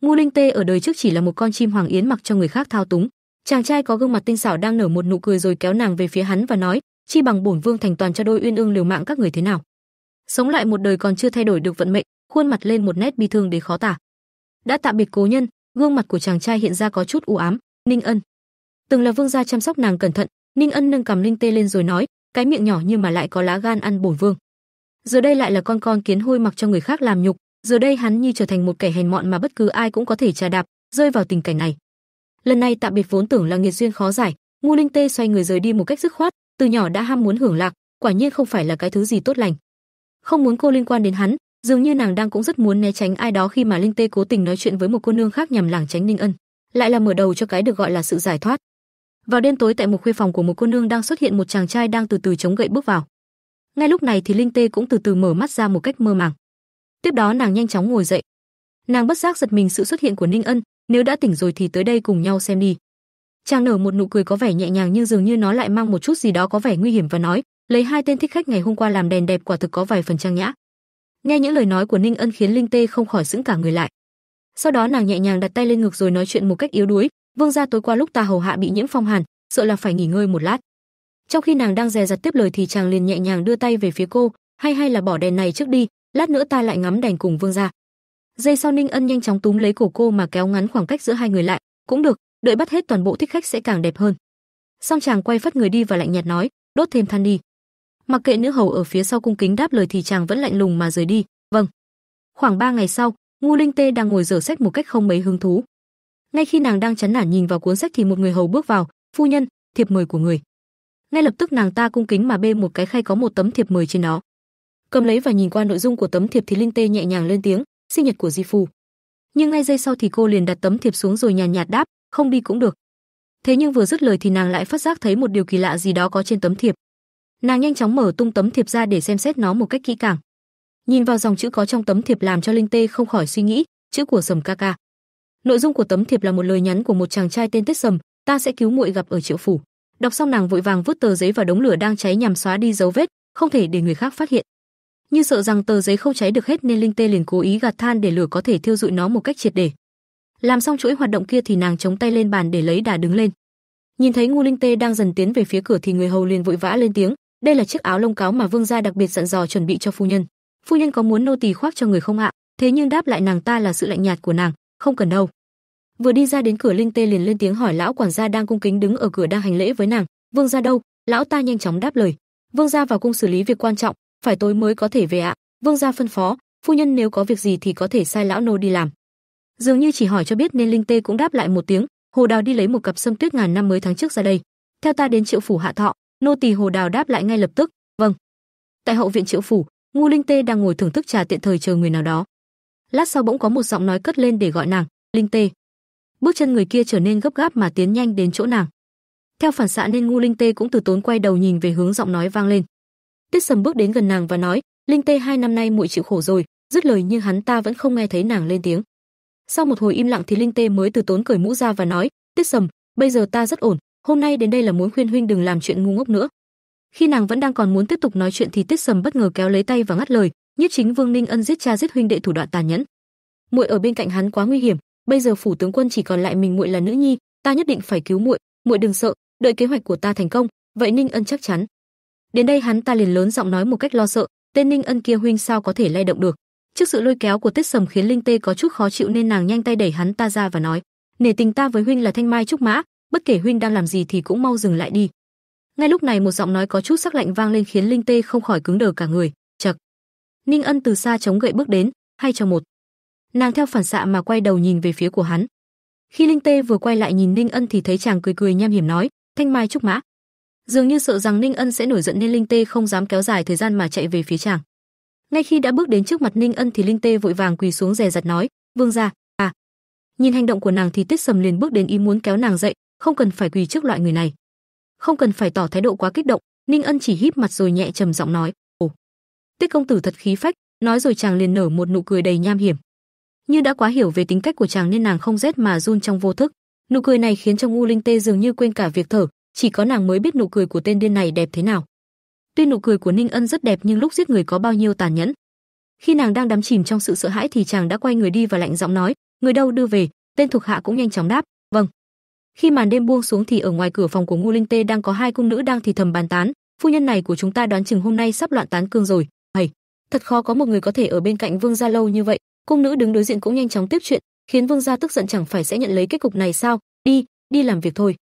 Ngu Linh Tê ở đời trước chỉ là một con chim hoàng yến mặc cho người khác thao túng. Chàng trai có gương mặt tinh xảo đang nở một nụ cười rồi kéo nàng về phía hắn và nói, chi bằng bổn vương thành toàn cho đôi uyên ương liều mạng các người thế nào. Sống lại một đời còn chưa thay đổi được vận mệnh, khuôn mặt lên một nét bi thương để khó tả. Đã tạm biệt cố nhân, gương mặt của chàng trai hiện ra có chút u ám, Ninh Ân. Từng là vương gia chăm sóc nàng cẩn thận, Ninh Ân nâng cầm Linh Tê lên rồi nói, cái miệng nhỏ nhưng mà lại có lá gan ăn bổn vương. Giờ đây lại là con con kiến hôi mặc cho người khác làm nhục, giờ đây hắn như trở thành một kẻ hèn mọn mà bất cứ ai cũng có thể trà đạp, rơi vào tình cảnh này. Lần này tạm biệt vốn tưởng là nghiệt duyên khó giải, Ngô Linh Tê xoay người rời đi một cách dứt khoát, từ nhỏ đã ham muốn hưởng lạc, quả nhiên không phải là cái thứ gì tốt lành. Không muốn cô liên quan đến hắn, dường như nàng đang cũng rất muốn né tránh ai đó khi mà Linh Tê cố tình nói chuyện với một cô nương khác nhằm lảng tránh Ninh Ân, lại là mở đầu cho cái được gọi là sự giải thoát. Vào đêm tối tại một khuê phòng của một cô nương đang xuất hiện một chàng trai đang từ từ chống gậy bước vào. Ngay lúc này thì Linh Tê cũng từ từ mở mắt ra một cách mơ màng. Tiếp đó nàng nhanh chóng ngồi dậy. Nàng bất giác giật mình sự xuất hiện của Ninh Ân, nếu đã tỉnh rồi thì tới đây cùng nhau xem đi. Chàng nở một nụ cười có vẻ nhẹ nhàng nhưng dường như nó lại mang một chút gì đó có vẻ nguy hiểm và nói, lấy hai tên thích khách ngày hôm qua làm đèn đẹp quả thực có vài phần trang nhã. Nghe những lời nói của Ninh Ân khiến Linh Tê không khỏi sững cả người lại. Sau đó nàng nhẹ nhàng đặt tay lên ngực rồi nói chuyện một cách yếu đuối, "Vương gia tối qua lúc ta hầu hạ bị nhiễm phong hàn, sợ là phải nghỉ ngơi một lát." Trong khi nàng đang dè dặt tiếp lời thì chàng liền nhẹ nhàng đưa tay về phía cô, "Hay hay là bỏ đèn này trước đi, lát nữa ta lại ngắm đành cùng vương gia." Giây sau Ninh Ân nhanh chóng túm lấy cổ cô mà kéo ngắn khoảng cách giữa hai người lại, "Cũng được, đợi bắt hết toàn bộ thích khách sẽ càng đẹp hơn." Xong chàng quay phất người đi và lạnh nhạt nói, "Đốt thêm than đi." Mặc kệ nữ hầu ở phía sau cung kính đáp lời thì chàng vẫn lạnh lùng mà rời đi. Vâng. Khoảng 3 ngày sau, Ngu Linh Tê đang ngồi dở sách một cách không mấy hứng thú. Ngay khi nàng đang chán nản nhìn vào cuốn sách thì một người hầu bước vào, "Phu nhân, thiệp mời của người." Ngay lập tức nàng ta cung kính mà bê một cái khay có một tấm thiệp mời trên đó. Cầm lấy và nhìn qua nội dung của tấm thiệp thì Linh Tê nhẹ nhàng lên tiếng, "Sinh nhật của Di Phu." Nhưng ngay giây sau thì cô liền đặt tấm thiệp xuống rồi nhàn nhạt đáp, "Không đi cũng được." Thế nhưng vừa dứt lời thì nàng lại phát giác thấy một điều kỳ lạ gì đó có trên tấm thiệp. Nàng nhanh chóng mở tung tấm thiệp ra để xem xét nó một cách kỹ càng. Nhìn vào dòng chữ có trong tấm thiệp làm cho Linh Tê không khỏi suy nghĩ, chữ của Sầm ca ca. Nội dung của tấm thiệp là một lời nhắn của một chàng trai tên Tết Sầm, ta sẽ cứu muội gặp ở Triệu phủ. Đọc xong nàng vội vàng vứt tờ giấy vào đống lửa đang cháy nhằm xóa đi dấu vết, không thể để người khác phát hiện. Như sợ rằng tờ giấy không cháy được hết nên Linh Tê liền cố ý gạt than để lửa có thể thiêu rụi nó một cách triệt để. Làm xong chuỗi hoạt động kia thì nàng chống tay lên bàn để lấy đà đứng lên. Nhìn thấy Ngu Linh Tê đang dần tiến về phía cửa thì người hầu liền vội vã lên tiếng, đây là chiếc áo lông cáo mà vương gia đặc biệt dặn dò chuẩn bị cho phu nhân. Phu nhân có muốn nô tỳ khoác cho người không ạ? Thế nhưng đáp lại nàng ta là sự lạnh nhạt của nàng, không cần đâu. Vừa đi ra đến cửa Linh Tê liền lên tiếng hỏi lão quản gia đang cung kính đứng ở cửa đang hành lễ với nàng, "Vương gia đâu?" Lão ta nhanh chóng đáp lời, "Vương gia vào cung xử lý việc quan trọng, phải tối mới có thể về ạ." Vương gia phân phó, "Phu nhân nếu có việc gì thì có thể sai lão nô đi làm." Dường như chỉ hỏi cho biết nên Linh Tê cũng đáp lại một tiếng, "Hồ Đào đi lấy một cặp sâm tuyết ngàn năm mới tháng trước ra đây, theo ta đến Triệu phủ hạ thọ." Nô tỳ Hồ Đào đáp lại ngay lập tức, "Vâng." Tại hậu viện Triệu phủ, Ngô Linh Tê đang ngồi thưởng thức trà tiện thời chờ người nào đó. Lát sau bỗng có một giọng nói cất lên để gọi nàng, "Linh Tê." Bước chân người kia trở nên gấp gáp mà tiến nhanh đến chỗ nàng. Theo phản xạ nên Ngô Linh Tê cũng từ tốn quay đầu nhìn về hướng giọng nói vang lên. Tiết Sầm bước đến gần nàng và nói, "Linh Tê hai năm nay muội chịu khổ rồi." Dứt lời nhưng hắn ta vẫn không nghe thấy nàng lên tiếng. Sau một hồi im lặng thì Linh Tê mới từ tốn cởi mũ ra và nói, "Tiết Sầm, bây giờ ta rất ổn, hôm nay đến đây là muốn khuyên huynh đừng làm chuyện ngu ngốc nữa." Khi nàng vẫn đang còn muốn tiếp tục nói chuyện thì Tiết Sầm bất ngờ kéo lấy tay và ngắt lời, "Nhất chính Vương Ninh Ân giết cha giết huynh đệ thủ đoạn tàn nhẫn. Muội ở bên cạnh hắn quá nguy hiểm, bây giờ phủ tướng quân chỉ còn lại mình muội là nữ nhi, ta nhất định phải cứu muội, muội đừng sợ, đợi kế hoạch của ta thành công, vậy Ninh Ân chắc chắn." Đến đây hắn ta liền lớn giọng nói một cách lo sợ, tên Ninh Ân kia huynh sao có thể lay động được. Trước sự lôi kéo của Tết Sầm khiến Linh Tê có chút khó chịu nên nàng nhanh tay đẩy hắn ta ra và nói, "Nể tình ta với huynh là thanh mai trúc mã, bất kể huynh đang làm gì thì cũng mau dừng lại đi." Ngay lúc này một giọng nói có chút sắc lạnh vang lên khiến Linh Tê không khỏi cứng đờ cả người. Chậc. Ninh Ân từ xa chống gậy bước đến, hay cho một. Nàng theo phản xạ mà quay đầu nhìn về phía của hắn. Khi Linh Tê vừa quay lại nhìn Ninh Ân thì thấy chàng cười cười nham hiểm nói, "Thanh Mai trúc mã." Dường như sợ rằng Ninh Ân sẽ nổi giận nên Linh Tê không dám kéo dài thời gian mà chạy về phía chàng. Ngay khi đã bước đến trước mặt Ninh Ân thì Linh Tê vội vàng quỳ xuống dè rặt nói, "Vương gia, à." Nhìn hành động của nàng thì Tiết Sầm liền bước đến ý muốn kéo nàng dậy, không cần phải quỳ trước loại người này. Không cần phải tỏ thái độ quá kích động, Ninh Ân chỉ híp mặt rồi nhẹ trầm giọng nói, "Ồ." Tiết công tử thật khí phách, nói rồi chàng liền nở một nụ cười đầy nham hiểm. Như đã quá hiểu về tính cách của chàng nên nàng không rét mà run trong vô thức. Nụ cười này khiến cho Ngu Linh Tê dường như quên cả việc thở, chỉ có nàng mới biết nụ cười của tên điên này đẹp thế nào. Tuy nụ cười của Ninh Ân rất đẹp nhưng lúc giết người có bao nhiêu tàn nhẫn. Khi nàng đang đắm chìm trong sự sợ hãi thì chàng đã quay người đi và lạnh giọng nói, người đâu đưa về, tên thuộc hạ cũng nhanh chóng đáp, vâng. Khi màn đêm buông xuống thì ở ngoài cửa phòng của Ngô Linh Tê đang có hai cung nữ đang thì thầm bàn tán, phu nhân này của chúng ta đoán chừng hôm nay sắp loạn tán cương rồi. Hầy, thật khó có một người có thể ở bên cạnh vương gia lâu như vậy. Cung nữ đứng đối diện cũng nhanh chóng tiếp chuyện, khiến vương gia tức giận chẳng phải sẽ nhận lấy kết cục này sao? Đi, đi làm việc thôi.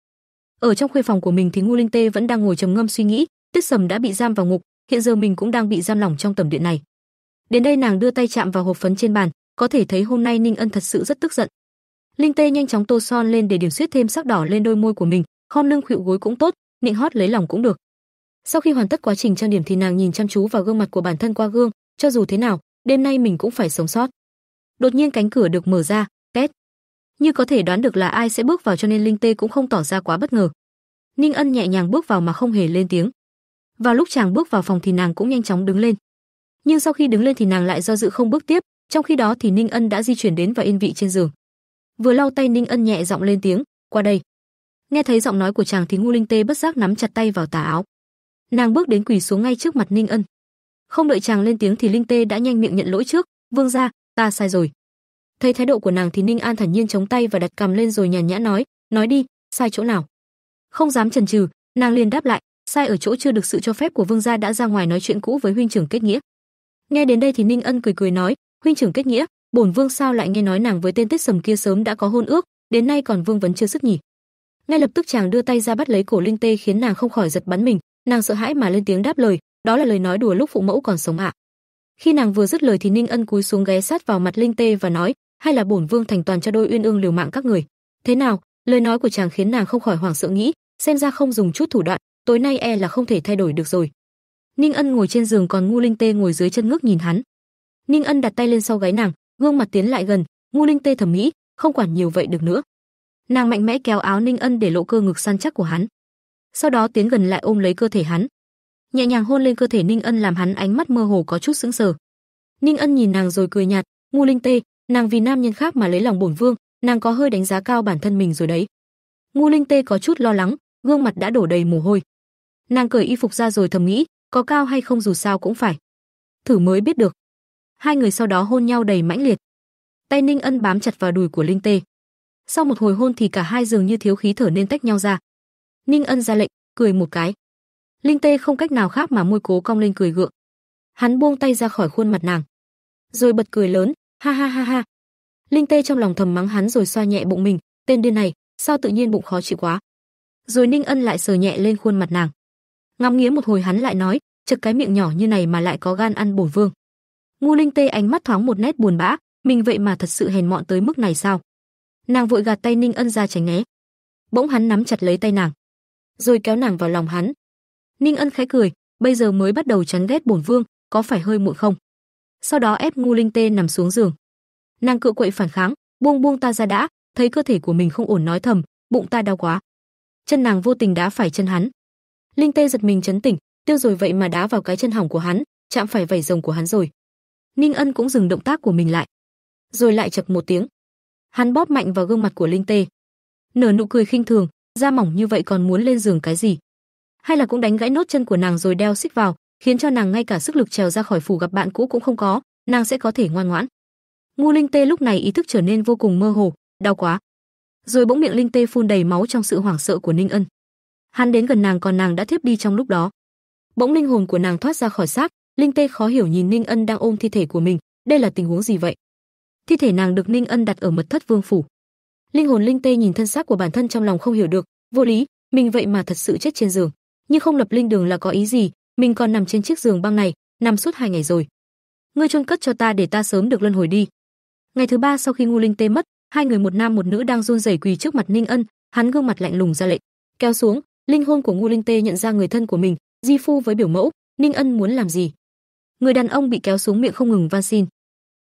Ở trong khuê phòng của mình thì Ngô Linh Tê vẫn đang ngồi trầm ngâm suy nghĩ, Tiết Sầm đã bị giam vào ngục, hiện giờ mình cũng đang bị giam lỏng trong tầm điện này. Đến đây nàng đưa tay chạm vào hộp phấn trên bàn, có thể thấy hôm nay Ninh Ân thật sự rất tức giận. Linh Tê nhanh chóng tô son lên để điểm xuyết thêm sắc đỏ lên đôi môi của mình, khom lưng khuỵu gối cũng tốt, nịnh hót lấy lòng cũng được. Sau khi hoàn tất quá trình trang điểm thì nàng nhìn chăm chú vào gương mặt của bản thân qua gương, cho dù thế nào, đêm nay mình cũng phải sống sót. Đột nhiên cánh cửa được mở ra. Như có thể đoán được là ai sẽ bước vào cho nên Linh Tê cũng không tỏ ra quá bất ngờ. Ninh Ân nhẹ nhàng bước vào mà không hề lên tiếng. Vào lúc chàng bước vào phòng thì nàng cũng nhanh chóng đứng lên. Nhưng sau khi đứng lên thì nàng lại do dự không bước tiếp, trong khi đó thì Ninh Ân đã di chuyển đến và yên vị trên giường. Vừa lau tay Ninh Ân nhẹ giọng lên tiếng, "Qua đây." Nghe thấy giọng nói của chàng thì Ngô Linh Tê bất giác nắm chặt tay vào tà áo. Nàng bước đến quỳ xuống ngay trước mặt Ninh Ân. Không đợi chàng lên tiếng thì Linh Tê đã nhanh miệng nhận lỗi trước, "Vương gia, ta sai rồi." Thấy thái độ của nàng thì Ninh An thản nhiên chống tay và đặt cầm lên rồi nhàn nhã nói, "Nói đi, sai chỗ nào?" Không dám chần chừ, nàng liền đáp lại, sai ở chỗ chưa được sự cho phép của vương gia đã ra ngoài nói chuyện cũ với huynh trưởng kết nghĩa. Nghe đến đây thì Ninh Ân cười cười nói, huynh trưởng kết nghĩa, bổn vương sao lại nghe nói nàng với tên Tết Sầm kia sớm đã có hôn ước, đến nay còn vương vấn chưa sức nhỉ? Ngay lập tức chàng đưa tay ra bắt lấy cổ Linh Tê khiến nàng không khỏi giật bắn mình, nàng sợ hãi mà lên tiếng đáp lời, đó là lời nói đùa lúc phụ mẫu còn sống ạ. Khi nàng vừa dứt lời thì Ninh Ân cúi xuống ghé sát vào mặt Linh Tê và nói, hay là bổn vương thành toàn cho đôi uyên ương liều mạng các người. Thế nào? Lời nói của chàng khiến nàng không khỏi hoảng sợ nghĩ, xem ra không dùng chút thủ đoạn, tối nay e là không thể thay đổi được rồi. Ninh Ân ngồi trên giường còn Ngu Linh Tê ngồi dưới chân ngước nhìn hắn. Ninh Ân đặt tay lên sau gáy nàng, gương mặt tiến lại gần, Ngu Linh Tê thẩm mỹ, không quản nhiều vậy được nữa. Nàng mạnh mẽ kéo áo Ninh Ân để lộ cơ ngực săn chắc của hắn. Sau đó tiến gần lại ôm lấy cơ thể hắn. Nhẹ nhàng hôn lên cơ thể Ninh Ân làm hắn ánh mắt mơ hồ có chút sững sờ. Ninh Ân nhìn nàng rồi cười nhạt, "Ngu Linh Tê, nàng vì nam nhân khác mà lấy lòng bổn vương, nàng có hơi đánh giá cao bản thân mình rồi đấy." Ngu Linh Tê có chút lo lắng, gương mặt đã đổ đầy mồ hôi. Nàng cởi y phục ra rồi thầm nghĩ, có cao hay không dù sao cũng phải. Thử mới biết được. Hai người sau đó hôn nhau đầy mãnh liệt. Tay Ninh Ân bám chặt vào đùi của Linh Tê. Sau một hồi hôn thì cả hai dường như thiếu khí thở nên tách nhau ra. Ninh Ân ra lệnh, cười một cái. Linh Tê không cách nào khác mà môi cố cong lên cười gượng. Hắn buông tay ra khỏi khuôn mặt nàng, rồi bật cười lớn, ha ha ha ha. Linh Tê trong lòng thầm mắng hắn rồi xoa nhẹ bụng mình, tên điên này, sao tự nhiên bụng khó chịu quá. Rồi Ninh Ân lại sờ nhẹ lên khuôn mặt nàng. Ngắm nghía một hồi hắn lại nói, chực cái miệng nhỏ như này mà lại có gan ăn bổn vương. Ngu Linh Tê ánh mắt thoáng một nét buồn bã, mình vậy mà thật sự hèn mọn tới mức này sao? Nàng vội gạt tay Ninh Ân ra tránh né. Bỗng hắn nắm chặt lấy tay nàng, rồi kéo nàng vào lòng hắn. Ninh Ân khẽ cười, bây giờ mới bắt đầu chán ghét bổn vương, có phải hơi muộn không? Sau đó ép Ngu Linh Tê nằm xuống giường. Nàng cự quậy phản kháng, buông buông ta ra đã, thấy cơ thể của mình không ổn nói thầm, bụng ta đau quá. Chân nàng vô tình đá phải chân hắn. Linh Tê giật mình chấn tỉnh, tiêu rồi vậy mà đá vào cái chân hỏng của hắn, chạm phải vảy rồng của hắn rồi. Ninh Ân cũng dừng động tác của mình lại, rồi lại chật một tiếng. Hắn bóp mạnh vào gương mặt của Linh Tê, nở nụ cười khinh thường, da mỏng như vậy còn muốn lên giường cái gì? Hay là cũng đánh gãy nốt chân của nàng rồi đeo xích vào, khiến cho nàng ngay cả sức lực trèo ra khỏi phủ gặp bạn cũ cũng không có, nàng sẽ có thể ngoan ngoãn. Ngu Linh Tê lúc này ý thức trở nên vô cùng mơ hồ, đau quá. Rồi bỗng miệng Linh Tê phun đầy máu trong sự hoảng sợ của Ninh Ân. Hắn đến gần nàng còn nàng đã thiếp đi trong lúc đó. Bỗng linh hồn của nàng thoát ra khỏi xác, Linh Tê khó hiểu nhìn Ninh Ân đang ôm thi thể của mình, đây là tình huống gì vậy? Thi thể nàng được Ninh Ân đặt ở mật thất vương phủ. Linh hồn Linh Tê nhìn thân xác của bản thân trong lòng không hiểu được, vô lý, mình vậy mà thật sự chết trên giường, nhưng không lập linh đường là có ý gì, mình còn nằm trên chiếc giường băng này, nằm suốt hai ngày rồi. Ngươi chôn cất cho ta để ta sớm được luân hồi đi. Ngày thứ ba sau khi Ngô Linh Tê mất, hai người một nam một nữ đang run rẩy quỳ trước mặt Ninh Ân, hắn gương mặt lạnh lùng ra lệnh, kéo xuống, linh hồn của Ngô Linh Tê nhận ra người thân của mình, di phu với biểu mẫu, Ninh Ân muốn làm gì? Người đàn ông bị kéo xuống miệng không ngừng van xin.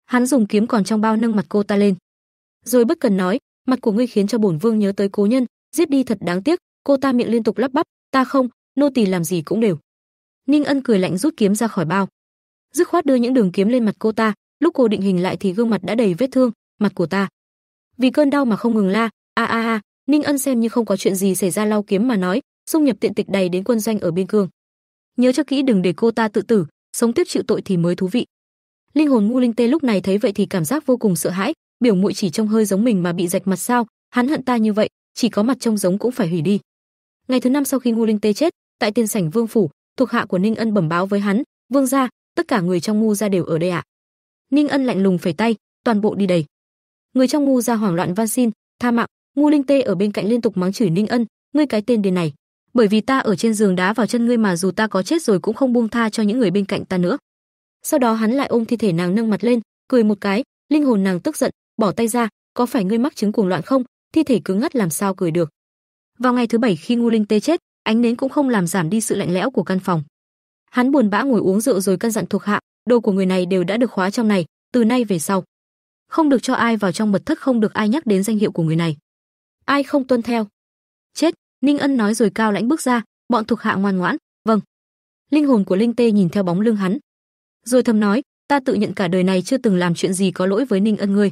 Hắn dùng kiếm còn trong bao nâng mặt cô ta lên, rồi bất cần nói, mặt của ngươi khiến cho bổn vương nhớ tới cố nhân, giết đi thật đáng tiếc. Cô ta miệng liên tục lắp bắp, ta không, nô tỳ làm gì cũng đều. Ninh Ân cười lạnh rút kiếm ra khỏi bao, dứt khoát đưa những đường kiếm lên mặt cô ta. Lúc cô định hình lại thì gương mặt đã đầy vết thương, mặt của ta. Vì cơn đau mà không ngừng la, a a a, Ninh Ân xem như không có chuyện gì xảy ra lau kiếm mà nói, xung nhập tiện tịch đầy đến quân doanh ở biên cương. Nhớ cho kỹ đừng để cô ta tự tử, sống tiếp chịu tội thì mới thú vị. Linh hồn Ngu Linh Tê lúc này thấy vậy thì cảm giác vô cùng sợ hãi, biểu muội chỉ trông hơi giống mình mà bị rạch mặt sao? Hắn hận ta như vậy, chỉ có mặt trông giống cũng phải hủy đi. Ngày thứ năm sau khi Ngô Linh Tê chết, tại tiên sảnh vương phủ, thuộc hạ của Ninh Ân bẩm báo với hắn, "Vương gia, tất cả người trong Ngu gia đều ở đây ạ." Ninh Ân lạnh lùng phẩy tay, toàn bộ đi đầy. Người trong Ngu gia hoảng loạn van xin, "Tha mạng." Ngu Linh Tê ở bên cạnh liên tục mắng chửi Ninh Ân, "Ngươi cái tên điên này, bởi vì ta ở trên giường đá vào chân ngươi mà dù ta có chết rồi cũng không buông tha cho những người bên cạnh ta nữa." Sau đó hắn lại ôm thi thể nàng nâng mặt lên, cười một cái, linh hồn nàng tức giận, bỏ tay ra, "Có phải ngươi mắc chứng cuồng loạn không? Thi thể cứng ngắt làm sao cười được?" Vào ngày thứ bảy khi Ngu Linh Tê chết, ánh nến cũng không làm giảm đi sự lạnh lẽo của căn phòng. Hắn buồn bã ngồi uống rượu rồi căn dặn thuộc hạ, đồ của người này đều đã được khóa trong này, từ nay về sau, không được cho ai vào trong mật thất, không được ai nhắc đến danh hiệu của người này. Ai không tuân theo, chết. Ninh Ân nói rồi cao lãnh bước ra, bọn thuộc hạ ngoan ngoãn, vâng. Linh hồn của Linh Tê nhìn theo bóng lưng hắn, rồi thầm nói, ta tự nhận cả đời này chưa từng làm chuyện gì có lỗi với Ninh Ân ngươi.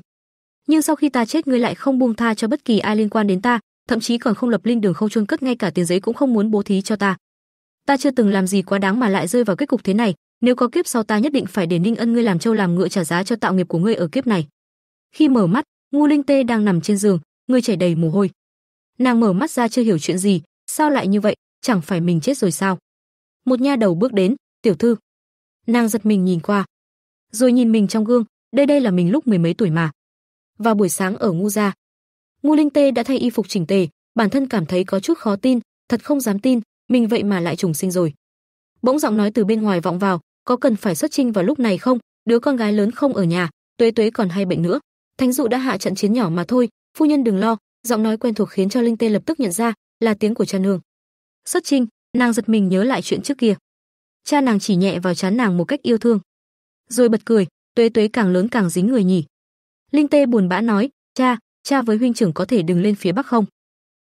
Nhưng sau khi ta chết ngươi lại không buông tha cho bất kỳ ai liên quan đến ta, thậm chí còn không lập linh đường không chôn cất ngay cả tiền giấy cũng không muốn bố thí cho ta. Ta chưa từng làm gì quá đáng mà lại rơi vào kết cục thế này, nếu có kiếp sau ta nhất định phải để Ninh Ân ngươi làm trâu làm ngựa trả giá cho tạo nghiệp của ngươi ở kiếp này. Khi mở mắt, Ngô Linh Tê đang nằm trên giường, người chảy đầy mồ hôi. Nàng mở mắt ra chưa hiểu chuyện gì, sao lại như vậy, chẳng phải mình chết rồi sao? Một nha đầu bước đến, "Tiểu thư." Nàng giật mình nhìn qua, rồi nhìn mình trong gương, đây đây là mình lúc mười mấy tuổi mà. Vào buổi sáng ở Ngu gia, Ngu Linh Tê đã thay y phục chỉnh tề, bản thân cảm thấy có chút khó tin, thật không dám tin, mình vậy mà lại trùng sinh rồi. Bỗng giọng nói từ bên ngoài vọng vào, có cần phải xuất trinh vào lúc này không? Đứa con gái lớn không ở nhà, Tuế Tuế còn hay bệnh nữa. Thánh dụ đã hạ trận chiến nhỏ mà thôi, phu nhân đừng lo. Giọng nói quen thuộc khiến cho Linh Tê lập tức nhận ra là tiếng của cha nương. Xuất trinh, nàng giật mình nhớ lại chuyện trước kia. Cha nàng chỉ nhẹ vào chán nàng một cách yêu thương, rồi bật cười, Tuế Tuế càng lớn càng dính người nhỉ. Linh Tê buồn bã nói, cha, cha với huynh trưởng có thể đừng lên phía bắc không?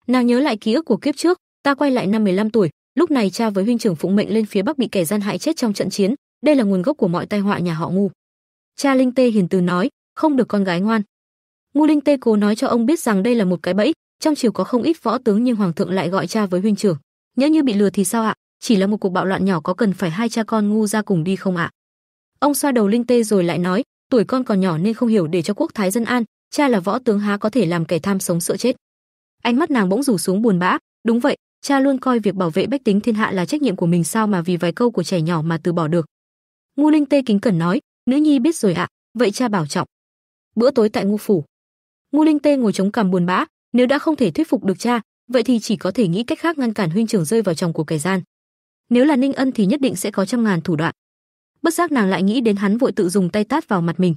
Nàng nhớ lại ký ức của kiếp trước, ta quay lại năm 15 tuổi, lúc này cha với huynh trưởng phụng mệnh lên phía bắc bị kẻ gian hại chết trong trận chiến, đây là nguồn gốc của mọi tai họa nhà họ ngu. Cha Linh Tê hiền từ nói, không được con gái ngoan. Ngu Linh Tê cố nói cho ông biết rằng đây là một cái bẫy, trong triều có không ít võ tướng nhưng hoàng thượng lại gọi cha với huynh trưởng. Nhỡ như bị lừa thì sao ạ? Chỉ là một cuộc bạo loạn nhỏ có cần phải hai cha con ngu ra cùng đi không ạ? Ông xoa đầu Linh Tê rồi lại nói, tuổi con còn nhỏ nên không hiểu để cho quốc thái dân an, cha là võ tướng há có thể làm kẻ tham sống sợ chết. Ánh mắt nàng bỗng rủ xuống buồn bã, đúng vậy, cha luôn coi việc bảo vệ bách tính thiên hạ là trách nhiệm của mình sao mà vì vài câu của trẻ nhỏ mà từ bỏ được. Ngu Linh Tê kính cẩn nói, nữ nhi biết rồi ạ, vậy cha bảo trọng. Bữa tối tại ngu phủ. Ngu Linh Tê ngồi chống cằm buồn bã, nếu đã không thể thuyết phục được cha, vậy thì chỉ có thể nghĩ cách khác ngăn cản huynh trưởng rơi vào chồng của kẻ gian. Nếu là Ninh Ân thì nhất định sẽ có trăm ngàn thủ đoạn. Bất giác nàng lại nghĩ đến hắn vội tự dùng tay tát vào mặt mình.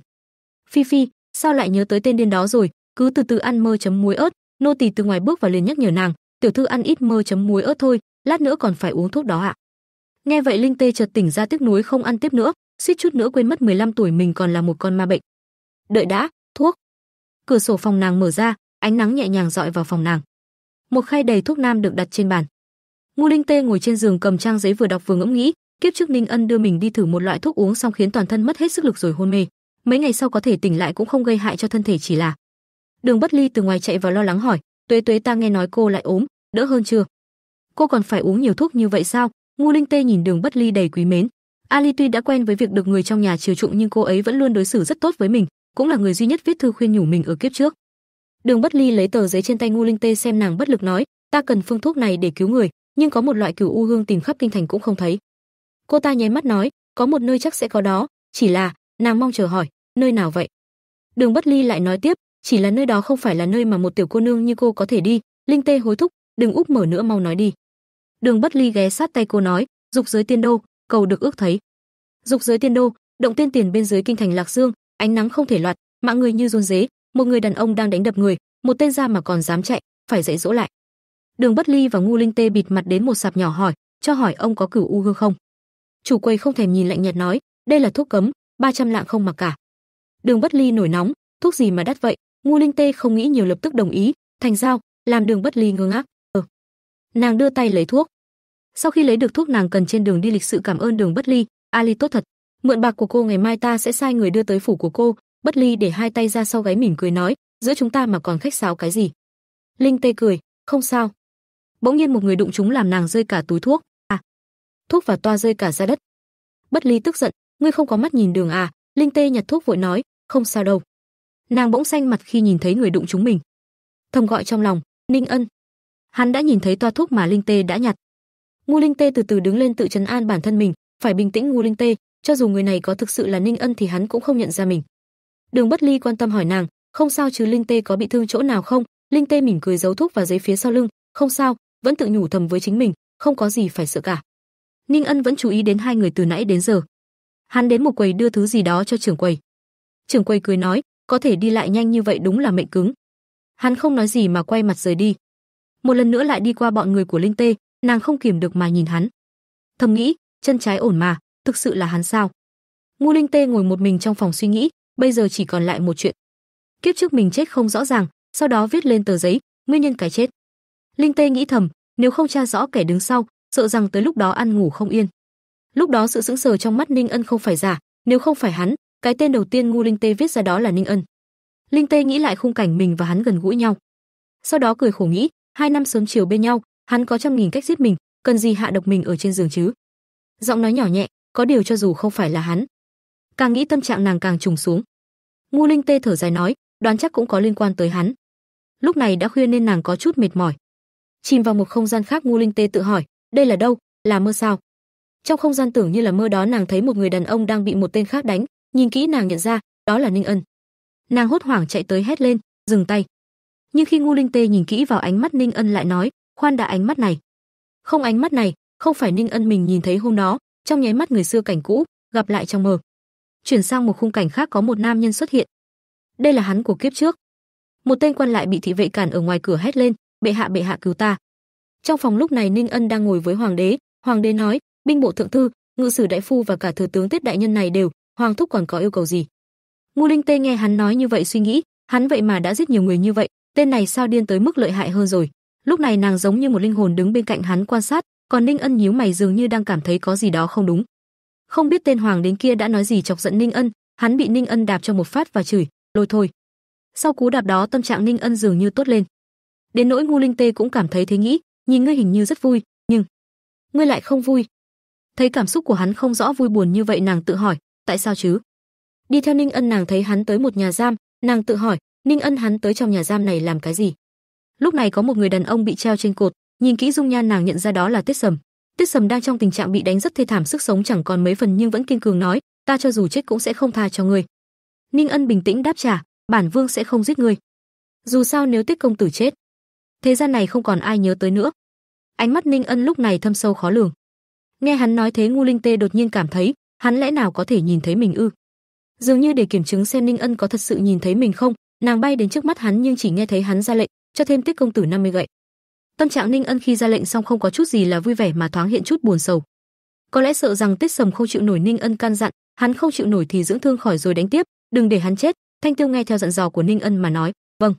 Phi Phi, sao lại nhớ tới tên điên đó rồi, cứ từ từ ăn mơ chấm muối ớt, nô tỳ từ ngoài bước vào liền nhắc nhở nàng, tiểu thư ăn ít mơ chấm muối ớt thôi, lát nữa còn phải uống thuốc đó ạ. Nghe vậy Linh Tê chợt tỉnh ra tiếc nuối không ăn tiếp nữa, suýt chút nữa quên mất 15 tuổi mình còn là một con ma bệnh. Đợi đã, thuốc. Cửa sổ phòng nàng mở ra, ánh nắng nhẹ nhàng dọi vào phòng nàng. Một khay đầy thuốc nam được đặt trên bàn. ngô Linh Tê ngồi trên giường cầm trang giấy vừa đọc vừa ngẫm nghĩ, kiếp trước Ninh Ân đưa mình đi thử một loại thuốc uống xong khiến toàn thân mất hết sức lực rồi hôn mê mấy ngày sau có thể tỉnh lại cũng không gây hại cho thân thể chỉ là. Đường Bất Ly từ ngoài chạy vào lo lắng hỏi, "Tuế Tuế ta nghe nói cô lại ốm, đỡ hơn chưa? Cô còn phải uống nhiều thuốc như vậy sao?" Ngu Linh Tê nhìn Đường Bất Ly đầy quý mến. Ali tuy đã quen với việc được người trong nhà chiều chuộng nhưng cô ấy vẫn luôn đối xử rất tốt với mình, cũng là người duy nhất viết thư khuyên nhủ mình ở kiếp trước. Đường Bất Ly lấy tờ giấy trên tay Ngu Linh Tê xem nàng bất lực nói, "Ta cần phương thuốc này để cứu người, nhưng có một loại cửu u hương tìm khắp kinh thành cũng không thấy." Cô ta nháy mắt nói, "Có một nơi chắc sẽ có đó, chỉ là..." Nàng mong chờ hỏi, nơi nào vậy? Đường Bất Ly lại nói tiếp, chỉ là nơi đó không phải là nơi mà một tiểu cô nương như cô có thể đi. Linh Tê hối thúc, đừng úp mở nữa mau nói đi. Đường Bất Ly ghé sát tay cô nói, dục giới tiên đô, cầu được ước thấy. Dục giới tiên đô, động tiên tiền bên dưới kinh thành Lạc Dương, ánh nắng không thể loạt, mạng người như run rế, một người đàn ông đang đánh đập người, một tên ra mà còn dám chạy, phải dạy dỗ lại. Đường Bất Ly và Ngu Linh Tê bịt mặt đến một sạp nhỏ hỏi, cho hỏi ông có cửu u hương không? Chủ quầy không thèm nhìn lạnh nhạt nói, đây là thuốc cấm, 300 lạng không mặc cả. Đường Bất Ly nổi nóng, thuốc gì mà đắt vậy? Ngô Linh Tê không nghĩ nhiều lập tức đồng ý, thành giao, làm Đường Bất Ly ngơ ngác. Ừ. Nàng đưa tay lấy thuốc. Sau khi lấy được thuốc nàng cần trên đường đi lịch sự cảm ơn Đường Bất Ly, Ali tốt thật. Mượn bạc của cô ngày mai ta sẽ sai người đưa tới phủ của cô. Bất Ly để hai tay ra sau gáy mỉm cười nói, giữa chúng ta mà còn khách sáo cái gì? Linh Tê cười, không sao. Bỗng nhiên một người đụng chúng làm nàng rơi cả túi thuốc. À, thuốc và toa rơi cả ra đất. Bất Ly tức giận, ngươi không có mắt nhìn đường à? Linh Tê nhặt thuốc vội nói, không sao đâu. Nàng bỗng xanh mặt khi nhìn thấy người đụng chúng mình. Thầm gọi trong lòng, Ninh Ân. Hắn đã nhìn thấy toa thuốc mà Linh Tê đã nhặt. Ngô Linh Tê từ từ đứng lên tự trấn an bản thân mình, phải bình tĩnh Ngô Linh Tê, cho dù người này có thực sự là Ninh Ân thì hắn cũng không nhận ra mình. Đường Bất Ly quan tâm hỏi nàng, không sao chứ Linh Tê có bị thương chỗ nào không? Linh Tê mỉm cười giấu thuốc vào giấy phía sau lưng, không sao, vẫn tự nhủ thầm với chính mình, không có gì phải sợ cả. Ninh Ân vẫn chú ý đến hai người từ nãy đến giờ. Hắn đến một quầy đưa thứ gì đó cho trưởng quầy. Trưởng quầy cười nói, có thể đi lại nhanh như vậy đúng là mệnh cứng. Hắn không nói gì mà quay mặt rời đi. Một lần nữa lại đi qua bọn người của Linh Tê, nàng không kiềm được mà nhìn hắn. Thầm nghĩ, chân trái ổn mà, thực sự là hắn sao? Ngu Linh Tê ngồi một mình trong phòng suy nghĩ, bây giờ chỉ còn lại một chuyện. Kiếp trước mình chết không rõ ràng, sau đó viết lên tờ giấy, nguyên nhân cái chết. Linh Tê nghĩ thầm, nếu không tra rõ kẻ đứng sau, sợ rằng tới lúc đó ăn ngủ không yên. Lúc đó sự sững sờ trong mắt Ninh Ân không phải giả, nếu không phải hắn, cái tên đầu tiên ngu Linh Tê viết ra đó là Ninh Ân. Linh Tê nghĩ lại khung cảnh mình và hắn gần gũi nhau. Sau đó cười khổ nghĩ, hai năm sớm chiều bên nhau, hắn có trăm nghìn cách giết mình, cần gì hạ độc mình ở trên giường chứ? Giọng nói nhỏ nhẹ, có điều cho dù không phải là hắn. Càng nghĩ tâm trạng nàng càng trùng xuống. Ngu Linh Tê thở dài nói, đoán chắc cũng có liên quan tới hắn. Lúc này đã khuya nên nàng có chút mệt mỏi. Chìm vào một không gian khác Ngu Linh Tê tự hỏi, đây là đâu, là mơ sao? Trong không gian tưởng như là mơ đó nàng thấy một người đàn ông đang bị một tên khác đánh, nhìn kỹ nàng nhận ra, đó là Ninh Ân. Nàng hốt hoảng chạy tới hét lên, dừng tay. Nhưng khi Ngu Linh Tê nhìn kỹ vào ánh mắt Ninh Ân lại nói, khoan đã ánh mắt này. Không ánh mắt này, không phải Ninh Ân mình nhìn thấy hôm đó, trong nháy mắt người xưa cảnh cũ, gặp lại trong mơ. Chuyển sang một khung cảnh khác có một nam nhân xuất hiện. Đây là hắn của kiếp trước. Một tên quan lại bị thị vệ cản ở ngoài cửa hét lên, "Bệ hạ bệ hạ cứu ta." Trong phòng lúc này Ninh Ân đang ngồi với hoàng đế, hoàng đế nói, "Binh bộ thượng thư, ngự sử đại phu và cả thừa tướng Tiết đại nhân này đều, hoàng thúc còn có yêu cầu gì?" Ngô Linh Tê nghe hắn nói như vậy suy nghĩ, hắn vậy mà đã giết nhiều người như vậy, tên này sao điên tới mức lợi hại hơn rồi. Lúc này nàng giống như một linh hồn đứng bên cạnh hắn quan sát, còn Ninh Ân nhíu mày dường như đang cảm thấy có gì đó không đúng. Không biết tên hoàng đến kia đã nói gì chọc giận Ninh Ân, hắn bị Ninh Ân đạp cho một phát và chửi, "Lôi thôi." Sau cú đạp đó tâm trạng Ninh Ân dường như tốt lên. Đến nỗi Ngô Linh Tê cũng cảm thấy thế nghĩ, nhìn ngươi hình như rất vui, nhưng ngươi lại không vui. Thấy cảm xúc của hắn không rõ vui buồn như vậy nàng tự hỏi, tại sao chứ? Đi theo Ninh Ân nàng thấy hắn tới một nhà giam, nàng tự hỏi, Ninh Ân hắn tới trong nhà giam này làm cái gì? Lúc này có một người đàn ông bị treo trên cột, nhìn kỹ dung nhan nàng nhận ra đó là Tiết Sầm. Tiết Sầm đang trong tình trạng bị đánh rất thê thảm, sức sống chẳng còn mấy phần nhưng vẫn kiên cường nói, ta cho dù chết cũng sẽ không tha cho ngươi. Ninh Ân bình tĩnh đáp trả, bản vương sẽ không giết ngươi. Dù sao nếu Tiết công tử chết, thế gian này không còn ai nhớ tới nữa. Ánh mắt Ninh Ân lúc này thâm sâu khó lường. Nghe hắn nói thế Ngu Linh Tê đột nhiên cảm thấy, hắn lẽ nào có thể nhìn thấy mình ư? Dường như để kiểm chứng xem Ninh Ân có thật sự nhìn thấy mình không, nàng bay đến trước mắt hắn nhưng chỉ nghe thấy hắn ra lệnh, cho thêm tích công tử 50 gậy. Tâm trạng Ninh Ân khi ra lệnh xong không có chút gì là vui vẻ mà thoáng hiện chút buồn sầu. Có lẽ sợ rằng Tiết Sầm không chịu nổi Ninh Ân can dặn, hắn không chịu nổi thì dưỡng thương khỏi rồi đánh tiếp, đừng để hắn chết. Thanh Tiêu nghe theo dặn dò của Ninh Ân mà nói, "Vâng."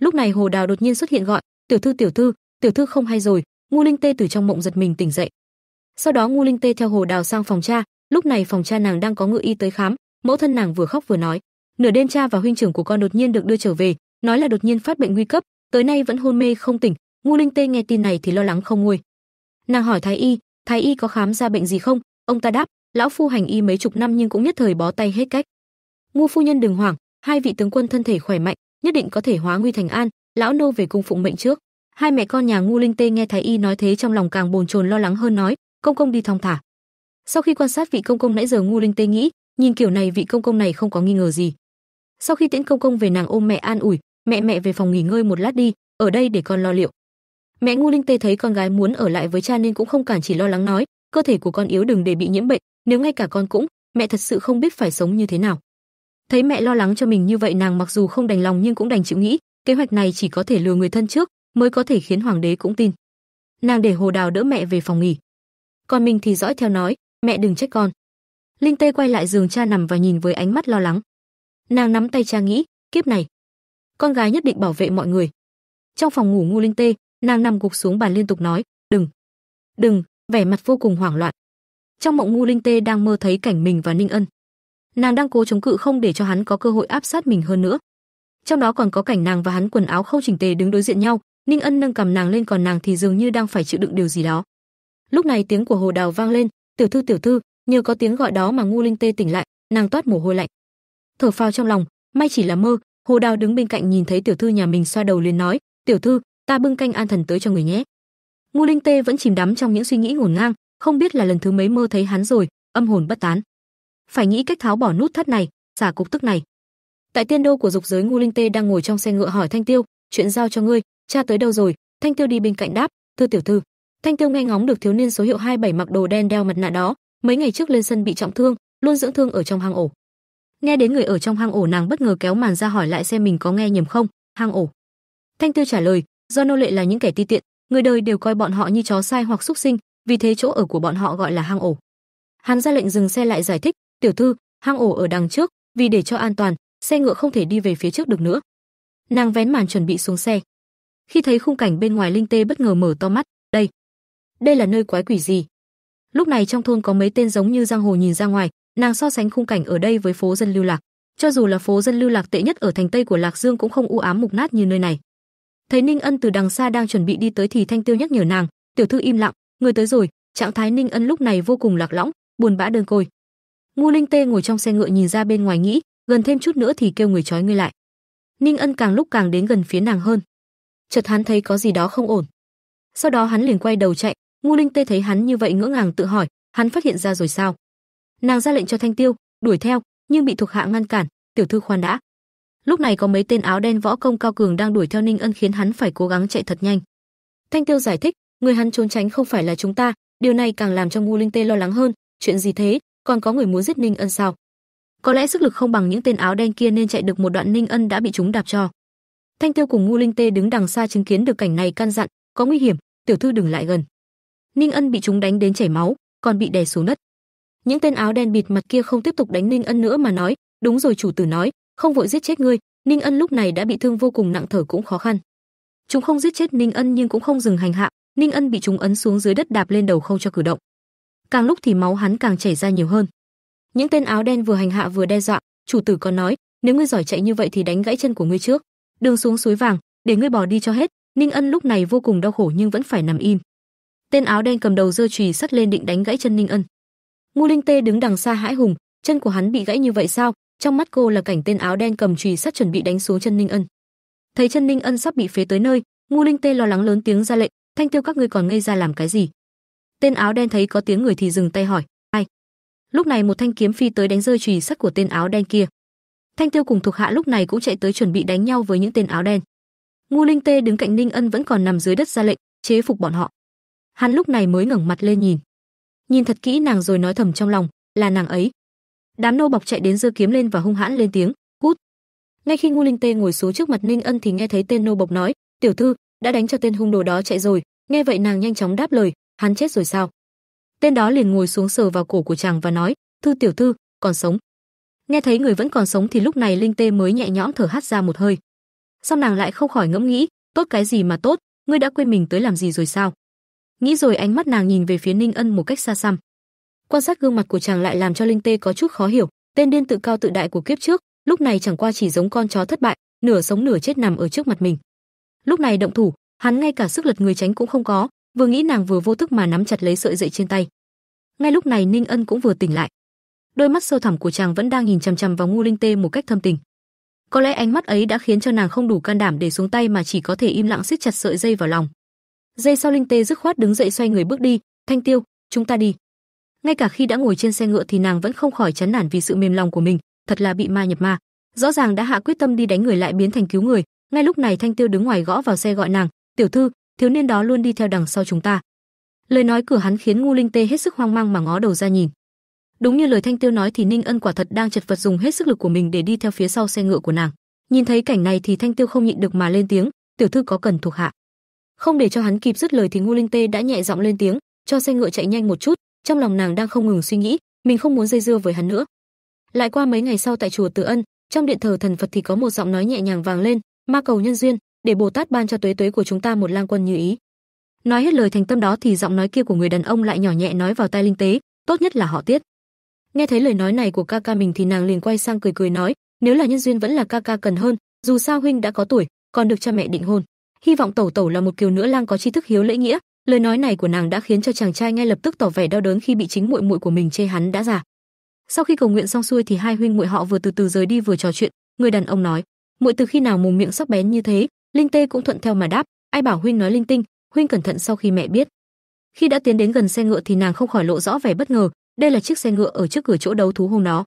Lúc này Hồ Đào đột nhiên xuất hiện gọi, "Tiểu thư, tiểu thư, tiểu thư không hay rồi." Ngu Linh Tê từ trong mộng giật mình tỉnh dậy. Sau đó Ngô Linh Tê theo Hồ Đào sang phòng cha, lúc này phòng cha nàng đang có ngự y tới khám, mẫu thân nàng vừa khóc vừa nói, nửa đêm cha và huynh trưởng của con đột nhiên được đưa trở về, nói là đột nhiên phát bệnh nguy cấp, tới nay vẫn hôn mê không tỉnh. Ngô Linh Tê nghe tin này thì lo lắng không nguôi. Nàng hỏi thái y, thái y có khám ra bệnh gì không? Ông ta đáp, lão phu hành y mấy chục năm nhưng cũng nhất thời bó tay hết cách. Ngô phu nhân đừng hoảng, hai vị tướng quân thân thể khỏe mạnh, nhất định có thể hóa nguy thành an, lão nô về cung phụng mệnh trước. Hai mẹ con nhà Ngô Linh Tê nghe thái y nói thế trong lòng càng bồn chồn lo lắng hơn nói, công công đi thong thả. Sau khi quan sát vị công công nãy giờ Ngu Linh Tê nghĩ, nhìn kiểu này vị công công này không có nghi ngờ gì. Sau khi tiễn công công về nàng ôm mẹ an ủi, mẹ mẹ về phòng nghỉ ngơi một lát đi, ở đây để con lo liệu. Mẹ Ngu Linh Tê thấy con gái muốn ở lại với cha nên cũng không cản chỉ lo lắng nói, cơ thể của con yếu đừng để bị nhiễm bệnh, nếu ngay cả con cũng, mẹ thật sự không biết phải sống như thế nào. Thấy mẹ lo lắng cho mình như vậy nàng mặc dù không đành lòng nhưng cũng đành chịu nghĩ, kế hoạch này chỉ có thể lừa người thân trước, mới có thể khiến hoàng đế cũng tin. Nàng để Hồ Đào đỡ mẹ về phòng nghỉ. Còn mình thì dõi theo nói, mẹ đừng trách con. Linh Tê quay lại giường cha nằm và nhìn với ánh mắt lo lắng. Nàng nắm tay cha nghĩ, kiếp này, con gái nhất định bảo vệ mọi người. Trong phòng ngủ ngu Linh Tê, nàng nằm gục xuống bàn liên tục nói, đừng, đừng, vẻ mặt vô cùng hoảng loạn. Trong mộng ngu Linh Tê đang mơ thấy cảnh mình và Ninh Ân. Nàng đang cố chống cự không để cho hắn có cơ hội áp sát mình hơn nữa. Trong đó còn có cảnh nàng và hắn quần áo không chỉnh tề đứng đối diện nhau, Ninh Ân nâng cầm nàng lên còn nàng thì dường như đang phải chịu đựng điều gì đó. Lúc này tiếng của Hồ Đào vang lên, "Tiểu thư, tiểu thư." Nhờ có tiếng gọi đó mà Ngu Linh Tê tỉnh lại, nàng toát mồ hôi lạnh. Thở phào trong lòng, may chỉ là mơ, Hồ Đào đứng bên cạnh nhìn thấy tiểu thư nhà mình xoa đầu liền nói, "Tiểu thư, ta bưng canh an thần tới cho người nhé." Ngô Linh Tê vẫn chìm đắm trong những suy nghĩ ngổn ngang, không biết là lần thứ mấy mơ thấy hắn rồi, âm hồn bất tán. Phải nghĩ cách tháo bỏ nút thắt này, xả cục tức này. Tại tiên đô của dục giới Ngô Linh Tê đang ngồi trong xe ngựa hỏi Thanh Tiêu, "Chuyện giao cho ngươi, cha tới đâu rồi?" Thanh Tiêu đi bên cạnh đáp, "Thưa tiểu thư." Thanh Tiêu nghe ngóng được thiếu niên số hiệu 27 mặc đồ đen đeo mặt nạ đó, mấy ngày trước lên sân bị trọng thương, luôn dưỡng thương ở trong hang ổ. Nghe đến người ở trong hang ổ nàng bất ngờ kéo màn ra hỏi lại xem mình có nghe nhầm không, hang ổ. Thanh Tiêu trả lời, do nô lệ là những kẻ ti tiện, người đời đều coi bọn họ như chó sai hoặc súc sinh, vì thế chỗ ở của bọn họ gọi là hang ổ. Hắn ra lệnh dừng xe lại giải thích, "Tiểu thư, hang ổ ở đằng trước, vì để cho an toàn, xe ngựa không thể đi về phía trước được nữa." Nàng vén màn chuẩn bị xuống xe. Khi thấy khung cảnh bên ngoài Linh Tê bất ngờ mở to mắt, "Đây, là nơi quái quỷ gì?" Lúc này trong thôn có mấy tên giống như giang hồ nhìn ra ngoài, nàng so sánh khung cảnh ở đây với phố dân lưu lạc. Cho dù là phố dân lưu lạc tệ nhất ở thành Tây của Lạc Dương cũng không u ám mục nát như nơi này. Thấy Ninh Ân từ đằng xa đang chuẩn bị đi tới thì Thanh Tiêu nhắc nhở nàng, "Tiểu thư im lặng, người tới rồi." Trạng thái Ninh Ân lúc này vô cùng lạc lõng, buồn bã đơn côi. Ngô Linh Tê ngồi trong xe ngựa nhìn ra bên ngoài nghĩ, gần thêm chút nữa thì kêu người trói ngươi lại. Ninh Ân càng lúc càng đến gần phía nàng hơn. Chợt hắn thấy có gì đó không ổn. Sau đó hắn liền quay đầu chạy, Ngô Linh Tê thấy hắn như vậy ngỡ ngàng tự hỏi, hắn phát hiện ra rồi sao? Nàng ra lệnh cho Thanh Tiêu đuổi theo, nhưng bị thuộc hạ ngăn cản, "Tiểu thư khoan đã." Lúc này có mấy tên áo đen võ công cao cường đang đuổi theo Ninh Ân khiến hắn phải cố gắng chạy thật nhanh. Thanh Tiêu giải thích, người hắn trốn tránh không phải là chúng ta, điều này càng làm cho Ngô Linh Tê lo lắng hơn, chuyện gì thế, còn có người muốn giết Ninh Ân sao? Có lẽ sức lực không bằng những tên áo đen kia nên chạy được một đoạn Ninh Ân đã bị chúng đạp cho. Thanh Tiêu cùng Ngô Linh Tê đứng đằng xa chứng kiến được cảnh này căn dặn, có nguy hiểm, tiểu thư đừng lại gần. Ninh Ân bị chúng đánh đến chảy máu, còn bị đè xuống đất. Những tên áo đen bịt mặt kia không tiếp tục đánh Ninh Ân nữa mà nói, đúng rồi chủ tử nói, không vội giết chết ngươi, Ninh Ân lúc này đã bị thương vô cùng nặng thở cũng khó khăn. Chúng không giết chết Ninh Ân nhưng cũng không dừng hành hạ, Ninh Ân bị chúng ấn xuống dưới đất đạp lên đầu không cho cử động. Càng lúc thì máu hắn càng chảy ra nhiều hơn. Những tên áo đen vừa hành hạ vừa đe dọa, chủ tử còn nói, nếu ngươi giỏi chạy như vậy thì đánh gãy chân của ngươi trước, đường xuống suối vàng, để ngươi bỏ đi cho hết. Ninh Ân lúc này vô cùng đau khổ nhưng vẫn phải nằm im. Tên áo đen cầm đầu giơ chùy sắt lên định đánh gãy chân Ninh Ân. Ngô Linh Tê đứng đằng xa hãi hùng, chân của hắn bị gãy như vậy sao? Trong mắt cô là cảnh tên áo đen cầm chùy sắt chuẩn bị đánh xuống chân Ninh Ân. Thấy chân Ninh Ân sắp bị phế tới nơi, Ngô Linh Tê lo lắng lớn tiếng ra lệnh, "Thanh Tiêu các ngươi còn ngây ra làm cái gì?" Tên áo đen thấy có tiếng người thì dừng tay hỏi, "Ai?" Lúc này một thanh kiếm phi tới đánh rơi chùy sắt của tên áo đen kia. Thanh Tiêu cùng thuộc hạ lúc này cũng chạy tới chuẩn bị đánh nhau với những tên áo đen. Ngô Linh Tê đứng cạnh Ninh Ân vẫn còn nằm dưới đất ra lệnh, chế phục bọn họ. Hắn lúc này mới ngẩng mặt lên nhìn. Nhìn thật kỹ nàng rồi nói thầm trong lòng, là nàng ấy. Đám nô bọc chạy đến giơ kiếm lên và hung hãn lên tiếng, "Cút!" Ngay khi Ngô Linh Tê ngồi xuống trước mặt Ninh Ân thì nghe thấy tên nô bộc nói, "Tiểu thư, đã đánh cho tên hung đồ đó chạy rồi." Nghe vậy nàng nhanh chóng đáp lời, "Hắn chết rồi sao?" Tên đó liền ngồi xuống sờ vào cổ của chàng và nói, "Thư tiểu thư, còn sống." Nghe thấy người vẫn còn sống thì lúc này Linh Tê mới nhẹ nhõm thở hắt ra một hơi. Sau nàng lại không khỏi ngẫm nghĩ, tốt cái gì mà tốt, ngươi đã quên mình tới làm gì rồi sao? Nghĩ rồi ánh mắt nàng nhìn về phía Ninh Ân một cách xa xăm. Quan sát gương mặt của chàng lại làm cho Linh Tê có chút khó hiểu, tên điên tự cao tự đại của kiếp trước, lúc này chẳng qua chỉ giống con chó thất bại, nửa sống nửa chết nằm ở trước mặt mình. Lúc này động thủ, hắn ngay cả sức lật người tránh cũng không có, vừa nghĩ nàng vừa vô thức mà nắm chặt lấy sợi dây trên tay. Ngay lúc này Ninh Ân cũng vừa tỉnh lại. Đôi mắt sâu thẳm của chàng vẫn đang nhìn chằm chằm vào Ngô Linh Tê một cách thâm tình. Có lẽ ánh mắt ấy đã khiến cho nàng không đủ can đảm để xuống tay mà chỉ có thể im lặng siết chặt sợi dây vào lòng. Giây sau Linh Tê dứt khoát đứng dậy xoay người bước đi, "Thanh Tiêu, chúng ta đi." Ngay cả khi đã ngồi trên xe ngựa thì nàng vẫn không khỏi chán nản vì sự mềm lòng của mình, thật là bị ma nhập ma. Rõ ràng đã hạ quyết tâm đi đánh người lại biến thành cứu người, ngay lúc này Thanh Tiêu đứng ngoài gõ vào xe gọi nàng, "Tiểu thư, thiếu niên đó luôn đi theo đằng sau chúng ta." Lời nói cửa hắn khiến Ngu Linh Tê hết sức hoang mang mà ngó đầu ra nhìn. Đúng như lời Thanh Tiêu nói thì Ninh Ân quả thật đang chật vật dùng hết sức lực của mình để đi theo phía sau xe ngựa của nàng. Nhìn thấy cảnh này thì Thanh Tiêu không nhịn được mà lên tiếng, "Tiểu thư có cần thuộc hạ?" Không để cho hắn kịp dứt lời thì Ngô Linh Tê đã nhẹ giọng lên tiếng, cho xe ngựa chạy nhanh một chút, trong lòng nàng đang không ngừng suy nghĩ, mình không muốn dây dưa với hắn nữa. Lại qua mấy ngày sau tại chùa Từ Ân, trong điện thờ thần Phật thì có một giọng nói nhẹ nhàng vang lên, "Ma cầu nhân duyên, để Bồ Tát ban cho tuế tuế của chúng ta một lang quân như ý." Nói hết lời thành tâm đó thì giọng nói kia của người đàn ông lại nhỏ nhẹ nói vào tai Linh Tế, "Tốt nhất là họ Tiết." Nghe thấy lời nói này của ca ca mình thì nàng liền quay sang cười cười nói, "Nếu là nhân duyên vẫn là ca ca cần hơn, dù sao huynh đã có tuổi, còn được cha mẹ định hôn." Hy vọng tẩu tẩu là một kiều nữ lang có tri thức hiếu lễ nghĩa. Lời nói này của nàng đã khiến cho chàng trai ngay lập tức tỏ vẻ đau đớn khi bị chính muội muội của mình chê hắn đã già. Sau khi cầu nguyện xong xuôi thì hai huynh muội họ vừa từ từ rời đi vừa trò chuyện, người đàn ông nói: muội từ khi nào mồm miệng sắc bén như thế? Linh Tê cũng thuận theo mà đáp, ai bảo huynh nói linh tinh, huynh cẩn thận sau khi mẹ biết. Khi đã tiến đến gần xe ngựa thì nàng không khỏi lộ rõ vẻ bất ngờ, đây là chiếc xe ngựa ở trước cửa chỗ đấu thú hôm đó.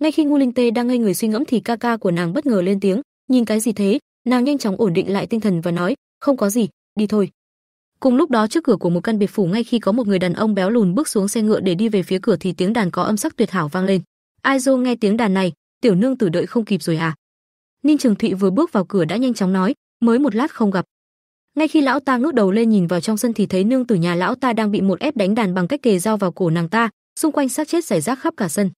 Ngay khi ngu Linh Tê đang ngây người suy ngẫm thì ca ca của nàng bất ngờ lên tiếng, nhìn cái gì thế? Nàng nhanh chóng ổn định lại tinh thần và nói, không có gì, đi thôi. Cùng lúc đó trước cửa của một căn biệt phủ ngay khi có một người đàn ông béo lùn bước xuống xe ngựa để đi về phía cửa thì tiếng đàn có âm sắc tuyệt hảo vang lên. Ai dô nghe tiếng đàn này, tiểu nương tử đợi không kịp rồi à? Ninh Trường Thụy vừa bước vào cửa đã nhanh chóng nói, mới một lát không gặp. Ngay khi lão ta ngước đầu lên nhìn vào trong sân thì thấy nương tử nhà lão ta đang bị một ép đánh đàn bằng cách kề dao vào cổ nàng ta, xung quanh xác chết rải rác khắp cả sân.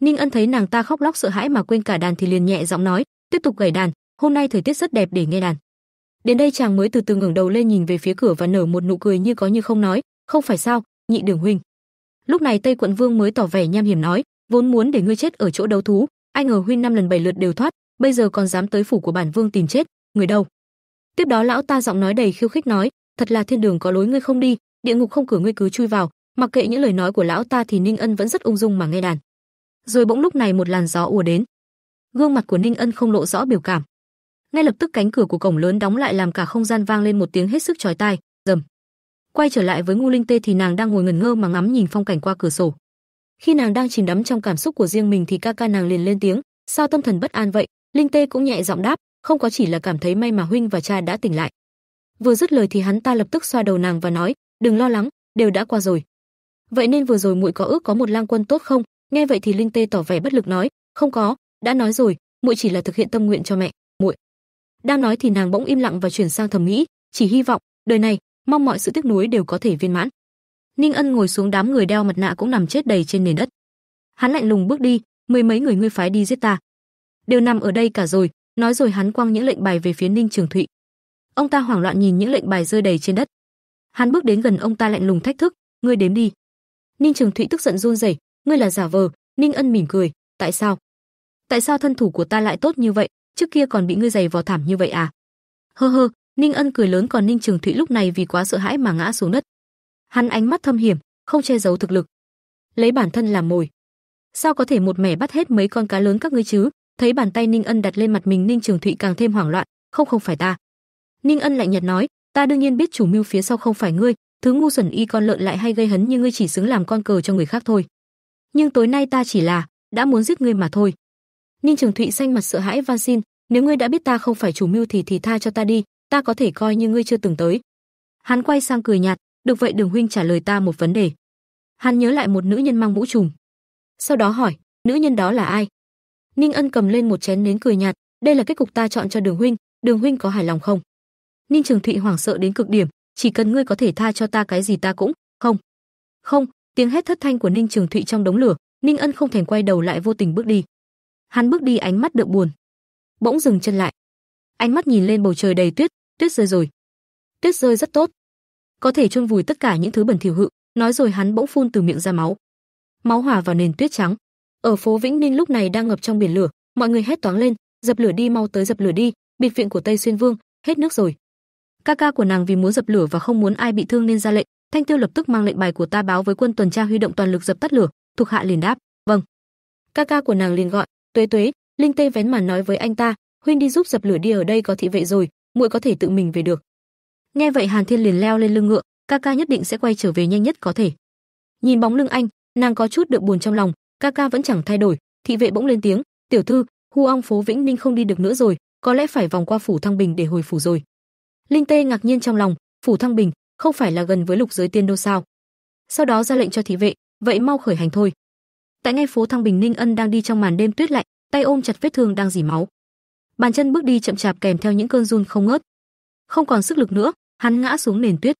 Ninh Ân thấy nàng ta khóc lóc sợ hãi mà quên cả đàn thì liền nhẹ giọng nói, tiếp tục gảy đàn, hôm nay thời tiết rất đẹp để nghe đàn. Đến đây chàng mới từ từ ngẩng đầu lên nhìn về phía cửa và nở một nụ cười như có như không nói, không phải sao, nhị đường huynh. Lúc này Tây Quận Vương mới tỏ vẻ nham hiểm nói, vốn muốn để ngươi chết ở chỗ đấu thú, ai ngờ huynh năm lần bảy lượt đều thoát, bây giờ còn dám tới phủ của bản vương tìm chết, người đâu? Tiếp đó lão ta giọng nói đầy khiêu khích nói, thật là thiên đường có lối ngươi không đi, địa ngục không cửa ngươi cứ chui vào, mặc kệ những lời nói của lão ta thì Ninh Ân vẫn rất ung dung mà nghe đàn. Rồi bỗng lúc này một làn gió ùa đến. Gương mặt của Ninh Ân không lộ rõ biểu cảm. Ngay lập tức cánh cửa của cổng lớn đóng lại làm cả không gian vang lên một tiếng hết sức chói tai, rầm. Quay trở lại với Ngô Linh Tê thì nàng đang ngồi ngẩn ngơ mà ngắm nhìn phong cảnh qua cửa sổ. Khi nàng đang chìm đắm trong cảm xúc của riêng mình thì ca ca nàng liền lên tiếng, sao tâm thần bất an vậy? Linh Tê cũng nhẹ giọng đáp, không có chỉ là cảm thấy may mà huynh và cha đã tỉnh lại. Vừa dứt lời thì hắn ta lập tức xoa đầu nàng và nói, đừng lo lắng, đều đã qua rồi. Vậy nên vừa rồi muội có ước có một lang quân tốt không? Nghe vậy thì Linh Tê tỏ vẻ bất lực nói, không có, đã nói rồi, muội chỉ là thực hiện tâm nguyện cho mẹ, muội. Đang nói thì nàng bỗng im lặng và chuyển sang thầm nghĩ, chỉ hy vọng đời này, mong mọi sự tiếc nuối đều có thể viên mãn. Ninh Ân ngồi xuống đám người đeo mặt nạ cũng nằm chết đầy trên nền đất. Hắn lạnh lùng bước đi, mười mấy người ngươi phái đi giết ta, đều nằm ở đây cả rồi, nói rồi hắn quăng những lệnh bài về phía Ninh Trường Thụy. Ông ta hoảng loạn nhìn những lệnh bài rơi đầy trên đất. Hắn bước đến gần ông ta lạnh lùng thách thức, ngươi đếm đi. Ninh Trường Thụy tức giận run rẩy, ngươi là giả vờ. Ninh Ân mỉm cười, tại sao? Tại sao thân thủ của ta lại tốt như vậy, trước kia còn bị ngươi giày vò thảm như vậy à? Hơ hơ, Ninh Ân cười lớn còn Ninh Trường Thụy lúc này vì quá sợ hãi mà ngã xuống đất. Hắn ánh mắt thâm hiểm, không che giấu thực lực. Lấy bản thân làm mồi. Sao có thể một mẻ bắt hết mấy con cá lớn các ngươi chứ? Thấy bàn tay Ninh Ân đặt lên mặt mình Ninh Trường Thụy càng thêm hoảng loạn, không không phải ta. Ninh Ân lạnh nhạt nói, ta đương nhiên biết chủ mưu phía sau không phải ngươi, thứ ngu xuẩn y con lợn lại hay gây hấn như ngươi chỉ xứng làm con cờ cho người khác thôi. Nhưng tối nay ta chỉ là đã muốn giết ngươi mà thôi. Ninh Trường Thụy xanh mặt sợ hãi van xin, nếu ngươi đã biết ta không phải chủ mưu thì thì tha cho ta đi, ta có thể coi như ngươi chưa từng tới. Hắn quay sang cười nhạt, được vậy Đường huynh trả lời ta một vấn đề. Hắn nhớ lại một nữ nhân mang mũ trùm. Sau đó hỏi, nữ nhân đó là ai? Ninh Ân cầm lên một chén nến cười nhạt, đây là kết cục ta chọn cho Đường huynh, Đường huynh có hài lòng không? Ninh Trường Thụy hoảng sợ đến cực điểm, chỉ cần ngươi có thể tha cho ta cái gì ta cũng, không. Không, tiếng hét thất thanh của Ninh Trường Thụy trong đống lửa, Ninh Ân không thèm quay đầu lại vô tình bước đi. Hắn bước đi ánh mắt đượm buồn, bỗng dừng chân lại. Ánh mắt nhìn lên bầu trời đầy tuyết, tuyết rơi rồi. Tuyết rơi rất tốt, có thể chôn vùi tất cả những thứ bẩn thỉu hự, nói rồi hắn bỗng phun từ miệng ra máu. Máu hòa vào nền tuyết trắng. Ở phố Vĩnh Ninh lúc này đang ngập trong biển lửa, mọi người hét toáng lên, dập lửa đi mau tới dập lửa đi, biệt viện của Tây Xuyên Vương hết nước rồi. Ca ca của nàng vì muốn dập lửa và không muốn ai bị thương nên ra lệnh, Thanh Tiêu lập tức mang lệnh bài của ta báo với quân tuần tra huy động toàn lực dập tắt lửa, thuộc hạ liền đáp, "Vâng." Ca ca của nàng liền gọi, "Tuế Tuế." Linh Tê vén màn nói với anh ta, "Huynh đi giúp dập lửa đi ở đây có thị vệ rồi, muội có thể tự mình về được." Nghe vậy Hàn Thiên liền leo lên lưng ngựa, ca ca nhất định sẽ quay trở về nhanh nhất có thể. Nhìn bóng lưng anh, nàng có chút được buồn trong lòng, ca ca vẫn chẳng thay đổi, thị vệ bỗng lên tiếng, "Tiểu thư, Hu Ong phố Vĩnh Ninh không đi được nữa rồi, có lẽ phải vòng qua phủ Thăng Bình để hồi phủ rồi." Linh Tê ngạc nhiên trong lòng, phủ Thăng Bình không phải là gần với lục giới tiên đô sao? Sau đó ra lệnh cho thị vệ, vậy mau khởi hành thôi. Tại ngay phố Thăng Bình Ninh Ân đang đi trong màn đêm tuyết lạnh, tay ôm chặt vết thương đang dỉ máu. Bàn chân bước đi chậm chạp kèm theo những cơn run không ngớt. Không còn sức lực nữa, hắn ngã xuống nền tuyết.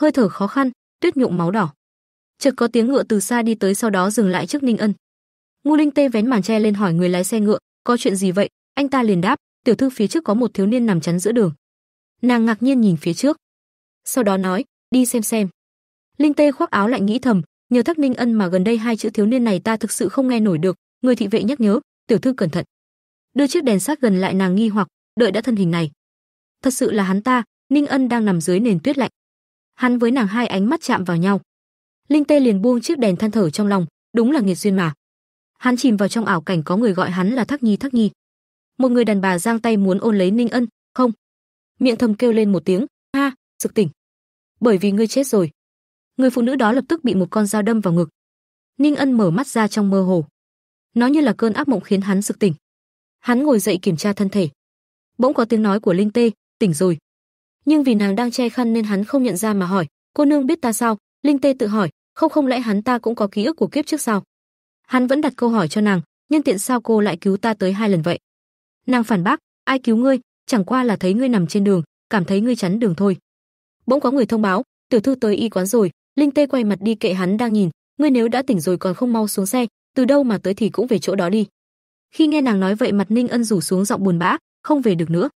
Hơi thở khó khăn, tuyết nhuộm máu đỏ. Chợt có tiếng ngựa từ xa đi tới sau đó dừng lại trước Ninh Ân. Ngô Linh Tê vén màn che lên hỏi người lái xe ngựa, có chuyện gì vậy? Anh ta liền đáp, tiểu thư phía trước có một thiếu niên nằm chắn giữa đường. Nàng ngạc nhiên nhìn phía trước, sau đó nói, đi xem xem. Linh Tê khoác áo lạnh nghĩ thầm, nhờ Thác Ninh Ân mà gần đây hai chữ thiếu niên này ta thực sự không nghe nổi được, người thị vệ nhắc nhớ, tiểu thư cẩn thận. Đưa chiếc đèn sát gần lại nàng nghi hoặc, đợi đã thân hình này. Thật sự là hắn ta, Ninh Ân đang nằm dưới nền tuyết lạnh. Hắn với nàng hai ánh mắt chạm vào nhau. Linh Tê liền buông chiếc đèn than thở trong lòng, đúng là nghiệt duyên mà. Hắn chìm vào trong ảo cảnh có người gọi hắn là Thác Nhi Thác Nhi. Một người đàn bà giang tay muốn ôn lấy Ninh Ân, không. Miệng thầm kêu lên một tiếng, "Ha, sực tỉnh." Bởi vì ngươi chết rồi. Người phụ nữ đó lập tức bị một con dao đâm vào ngực. Ninh Ân mở mắt ra trong mơ hồ. Nó như là cơn ác mộng khiến hắn sực tỉnh. Hắn ngồi dậy kiểm tra thân thể. Bỗng có tiếng nói của Linh Tê, "Tỉnh rồi." Nhưng vì nàng đang che khăn nên hắn không nhận ra mà hỏi, "Cô nương biết ta sao?" Linh Tê tự hỏi, không không lẽ hắn ta cũng có ký ức của kiếp trước sao? Hắn vẫn đặt câu hỏi cho nàng, nhân tiện sao cô lại cứu ta tới hai lần vậy? Nàng phản bác, ai cứu ngươi, chẳng qua là thấy ngươi nằm trên đường, cảm thấy ngươi chắn đường thôi. Bỗng có người thông báo, tiểu thư tới y quán rồi, Linh Tê quay mặt đi kệ hắn đang nhìn, ngươi nếu đã tỉnh rồi còn không mau xuống xe, từ đâu mà tới thì cũng về chỗ đó đi. Khi nghe nàng nói vậy mặt Ninh Ân rủ xuống giọng buồn bã, không về được nữa.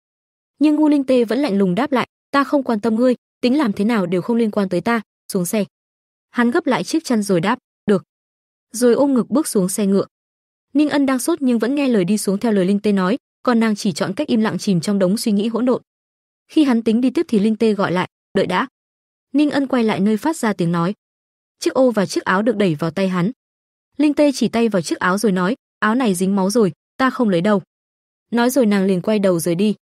Nhưng Ngô Linh Tê vẫn lạnh lùng đáp lại, ta không quan tâm ngươi, tính làm thế nào đều không liên quan tới ta, xuống xe. Hắn gấp lại chiếc chăn rồi đáp, được. Rồi ôm ngực bước xuống xe ngựa. Ninh Ân đang sốt nhưng vẫn nghe lời đi xuống theo lời Linh Tê nói, còn nàng chỉ chọn cách im lặng chìm trong đống suy nghĩ hỗn độn. Khi hắn tính đi tiếp thì Linh Tê gọi lại, đợi đã. Ninh Ân quay lại nơi phát ra tiếng nói. Chiếc ô và chiếc áo được đẩy vào tay hắn. Linh Tê chỉ tay vào chiếc áo rồi nói, áo này dính máu rồi, ta không lấy đâu. Nói rồi nàng liền quay đầu rời đi.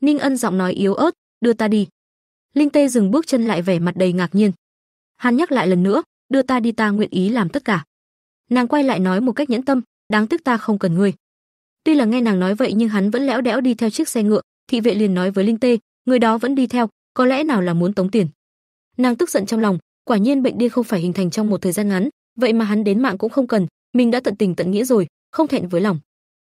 Ninh Ân giọng nói yếu ớt, đưa ta đi. Linh Tê dừng bước chân lại vẻ mặt đầy ngạc nhiên. Hắn nhắc lại lần nữa, đưa ta đi ta nguyện ý làm tất cả. Nàng quay lại nói một cách nhẫn tâm, đáng tiếc ta không cần ngươi. Tuy là nghe nàng nói vậy nhưng hắn vẫn lẽo đẽo đi theo chiếc xe ngựa, thị vệ liền nói với Linh Tê, người đó vẫn đi theo, có lẽ nào là muốn tống tiền. Nàng tức giận trong lòng, quả nhiên bệnh điên không phải hình thành trong một thời gian ngắn, vậy mà hắn đến mạng cũng không cần, mình đã tận tình tận nghĩa rồi, không thẹn với lòng.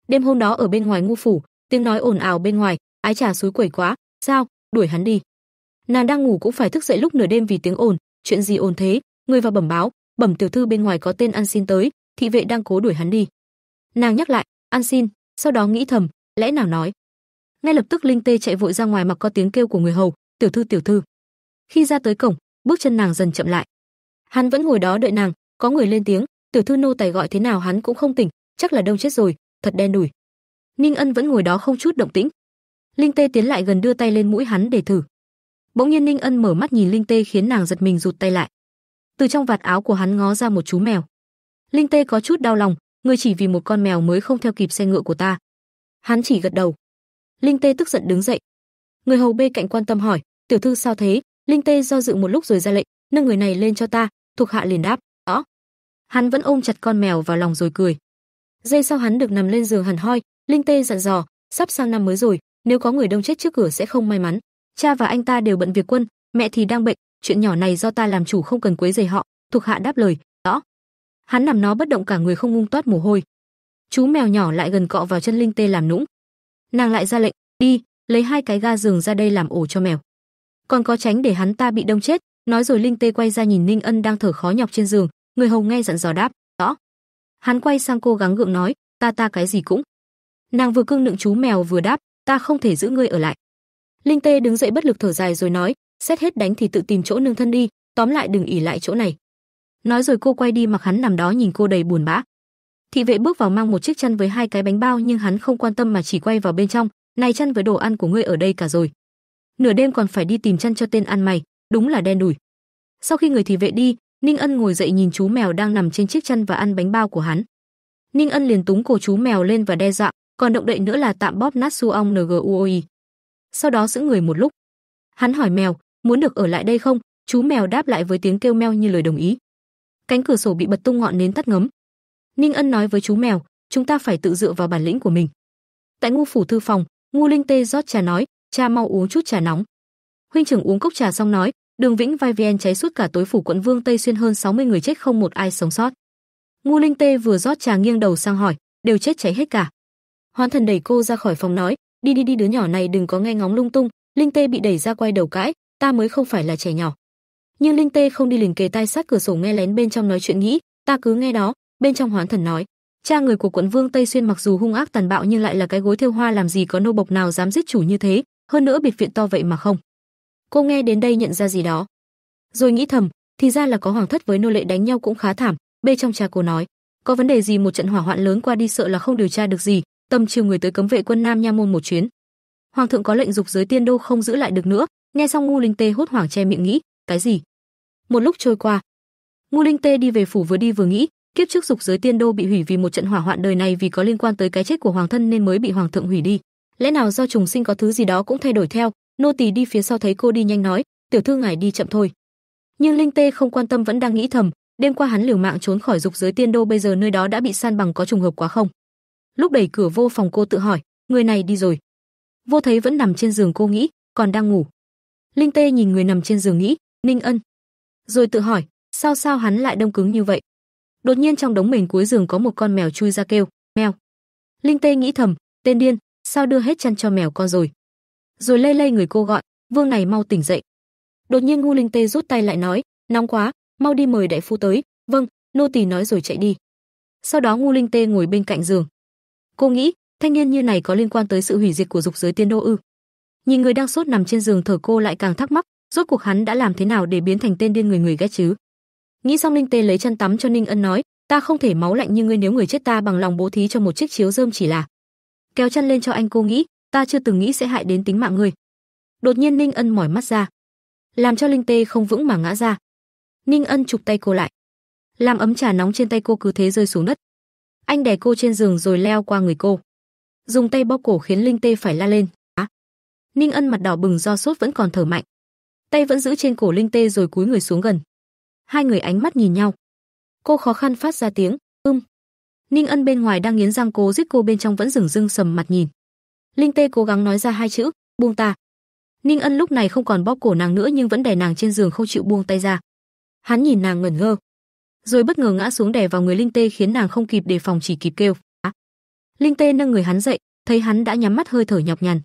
Đêm hôm đó ở bên ngoài ngu phủ, tiếng nói ồn ào bên ngoài, ái trà suối quẩy quá, sao, đuổi hắn đi. Nàng đang ngủ cũng phải thức dậy lúc nửa đêm vì tiếng ồn, chuyện gì ồn thế? Người vào bẩm báo, bẩm tiểu thư bên ngoài có tên ăn xin tới, thị vệ đang cố đuổi hắn đi. Nàng nhắc lại, ăn xin, sau đó nghĩ thầm, lẽ nào nói. Ngay lập tức Linh Tê chạy vội ra ngoài mặc có tiếng kêu của người hầu, "Tiểu thư, tiểu thư." Khi ra tới cổng, bước chân nàng dần chậm lại. Hắn vẫn ngồi đó đợi nàng, có người lên tiếng, "Tiểu thư nô tài gọi thế nào hắn cũng không tỉnh, chắc là đông chết rồi, thật đen đủi." Ninh Ân vẫn ngồi đó không chút động tĩnh. Linh Tê tiến lại gần đưa tay lên mũi hắn để thử. Bỗng nhiên Ninh Ân mở mắt nhìn Linh Tê khiến nàng giật mình rụt tay lại. Từ trong vạt áo của hắn ngó ra một chú mèo. Linh Tê có chút đau lòng, ngươi chỉ vì một con mèo mới không theo kịp xe ngựa của ta. Hắn chỉ gật đầu. Linh Tê tức giận đứng dậy. Người hầu bê cạnh quan tâm hỏi, tiểu thư sao thế? Linh Tê do dự một lúc rồi ra lệnh, nâng người này lên cho ta. Thuộc hạ liền đáp, đó. Hắn vẫn ôm chặt con mèo vào lòng rồi cười. Giây sau hắn được nằm lên giường hẳn hoi, Linh Tê dặn dò, sắp sang năm mới rồi, nếu có người đông chết trước cửa sẽ không may mắn. Cha và anh ta đều bận việc quân, mẹ thì đang bệnh, chuyện nhỏ này do ta làm chủ không cần quấy rầy họ. Thuộc hạ đáp lời, rõ. Hắn nằm nó bất động cả người không ngung toát mồ hôi. Chú mèo nhỏ lại gần cọ vào chân Linh Tê làm nũng. Nàng lại ra lệnh, đi, lấy hai cái ga giường ra đây làm ổ cho mèo. Còn có tránh để hắn ta bị đông chết, nói rồi Linh Tê quay ra nhìn Ninh Ân đang thở khó nhọc trên giường, người hầu nghe dặn dò đáp, rõ. Hắn quay sang cô gắng gượng nói, ta ta cái gì cũng. Nàng vừa cưng nựng chú mèo vừa đáp, ta không thể giữ ngươi ở lại. Linh Tê đứng dậy bất lực thở dài rồi nói, xét hết đánh thì tự tìm chỗ nương thân đi, tóm lại đừng ỉ lại chỗ này. Nói rồi cô quay đi mặc hắn nằm đó nhìn cô đầy buồn bã. Thị vệ bước vào mang một chiếc chăn với hai cái bánh bao nhưng hắn không quan tâm mà chỉ quay vào bên trong, này chăn với đồ ăn của ngươi ở đây cả rồi. Nửa đêm còn phải đi tìm chăn cho tên ăn mày, đúng là đen đủi. Sau khi người thị vệ đi, Ninh Ân ngồi dậy nhìn chú mèo đang nằm trên chiếc chăn và ăn bánh bao của hắn. Ninh Ân liền túng cổ chú mèo lên và đe dọa, còn động đậy nữa là tạm bóp nát su ong nguoi. Sau đó giữ người một lúc. Hắn hỏi mèo, muốn được ở lại đây không? Chú mèo đáp lại với tiếng kêu meo như lời đồng ý. Cánh cửa sổ bị bật tung ngọn nến tắt ngấm. Ninh Ân nói với chú mèo, chúng ta phải tự dựa vào bản lĩnh của mình. Tại ngu phủ thư phòng, ngu linh tê rót trà nói, cha mau uống chút trà nóng. Huynh trưởng uống cốc trà xong nói, đường vĩnh vai vn cháy suốt cả tối phủ quận vương tây xuyên hơn 60 người chết không một ai sống sót. Ngu linh tê vừa rót trà nghiêng đầu sang hỏi, đều chết cháy hết cả. Hoán thần đẩy cô ra khỏi phòng nói, đi đi đi đứa nhỏ này đừng có nghe ngóng lung tung. Linh tê bị đẩy ra quay đầu cãi, ta mới không phải là trẻ nhỏ. Nhưng Linh tê không đi liền kề tai sát cửa sổ nghe lén bên trong nói chuyện nghĩ, ta cứ nghe đó. Bên trong hoán thần nói, cha người của quận vương tây xuyên mặc dù hung ác tàn bạo nhưng lại là cái gối thêu hoa làm gì có nô bộc nào dám giết chủ như thế, hơn nữa biệt viện to vậy mà không. Cô nghe đến đây nhận ra gì đó, rồi nghĩ thầm, thì ra là có hoàng thất với nô lệ đánh nhau cũng khá thảm. Bê trong cha cô nói, có vấn đề gì một trận hỏa hoạn lớn qua đi sợ là không điều tra được gì, tâm chiều người tới cấm vệ quân Nam Nha môn một chuyến. Hoàng thượng có lệnh dục giới tiên đô không giữ lại được nữa. Nghe xong Ngu Linh Tê hốt hoảng che miệng nghĩ, cái gì? Một lúc trôi qua, Ngu Linh Tê đi về phủ vừa đi vừa nghĩ, kiếp trước dục giới tiên đô bị hủy vì một trận hỏa hoạn đời này vì có liên quan tới cái chết của hoàng thân nên mới bị hoàng thượng hủy đi. Lẽ nào do trùng sinh có thứ gì đó cũng thay đổi theo? Nô tỳ đi phía sau thấy cô đi nhanh nói, tiểu thư ngài đi chậm thôi. Nhưng Linh Tê không quan tâm vẫn đang nghĩ thầm, đêm qua hắn liều mạng trốn khỏi dục giới tiên đô bây giờ nơi đó đã bị san bằng có trùng hợp quá không? Lúc đẩy cửa vô phòng cô tự hỏi, người này đi rồi. Vô thấy vẫn nằm trên giường cô nghĩ, còn đang ngủ. Linh Tê nhìn người nằm trên giường nghĩ, Ninh Ân. Rồi tự hỏi, sao sao hắn lại đông cứng như vậy? Đột nhiên trong đống mền cuối giường có một con mèo chui ra kêu, mèo. Linh Tê nghĩ thầm, tên điên, sao đưa hết chăn cho mèo con rồi? Rồi lây lây người cô gọi, vương này mau tỉnh dậy. Đột nhiên Ngu Linh Tê rút tay lại nói, nóng quá, mau đi mời đại phu tới. Vâng, nô tỳ nói rồi chạy đi. Sau đó Ngu Linh Tê ngồi bên cạnh giường. Cô nghĩ, thanh niên như này có liên quan tới sự hủy diệt của dục giới tiên đô ư? Nhìn người đang sốt nằm trên giường thở cô lại càng thắc mắc, rốt cuộc hắn đã làm thế nào để biến thành tên điên người người ghét chứ? Nghĩ xong Linh Tê lấy chăn tắm cho Ninh Ân nói, ta không thể máu lạnh như ngươi nếu người chết ta bằng lòng bố thí cho một chiếc chiếu rơm chỉ là. Kéo chăn lên cho anh cô nghĩ, ta chưa từng nghĩ sẽ hại đến tính mạng ngươi. Đột nhiên Ninh Ân mỏi mắt ra, làm cho Linh Tê không vững mà ngã ra. Ninh Ân chụp tay cô lại, làm ấm trà nóng trên tay cô cứ thế rơi xuống đất. Anh đè cô trên giường rồi leo qua người cô, dùng tay bóp cổ khiến Linh Tê phải la lên. Á. Ninh Ân mặt đỏ bừng do sốt vẫn còn thở mạnh, tay vẫn giữ trên cổ Linh Tê rồi cúi người xuống gần. Hai người ánh mắt nhìn nhau. Cô khó khăn phát ra tiếng, "Ưm." Ninh Ân bên ngoài đang nghiến răng cố giết cô bên trong vẫn dừng dưng sầm mặt nhìn. Linh Tê cố gắng nói ra hai chữ, "Buông ta." Ninh Ân lúc này không còn bóp cổ nàng nữa nhưng vẫn đè nàng trên giường không chịu buông tay ra. Hắn nhìn nàng ngẩn ngơ, rồi bất ngờ ngã xuống đè vào người Linh Tê khiến nàng không kịp đề phòng chỉ kịp kêu. À. Linh Tê nâng người hắn dậy, thấy hắn đã nhắm mắt hơi thở nhọc nhằn.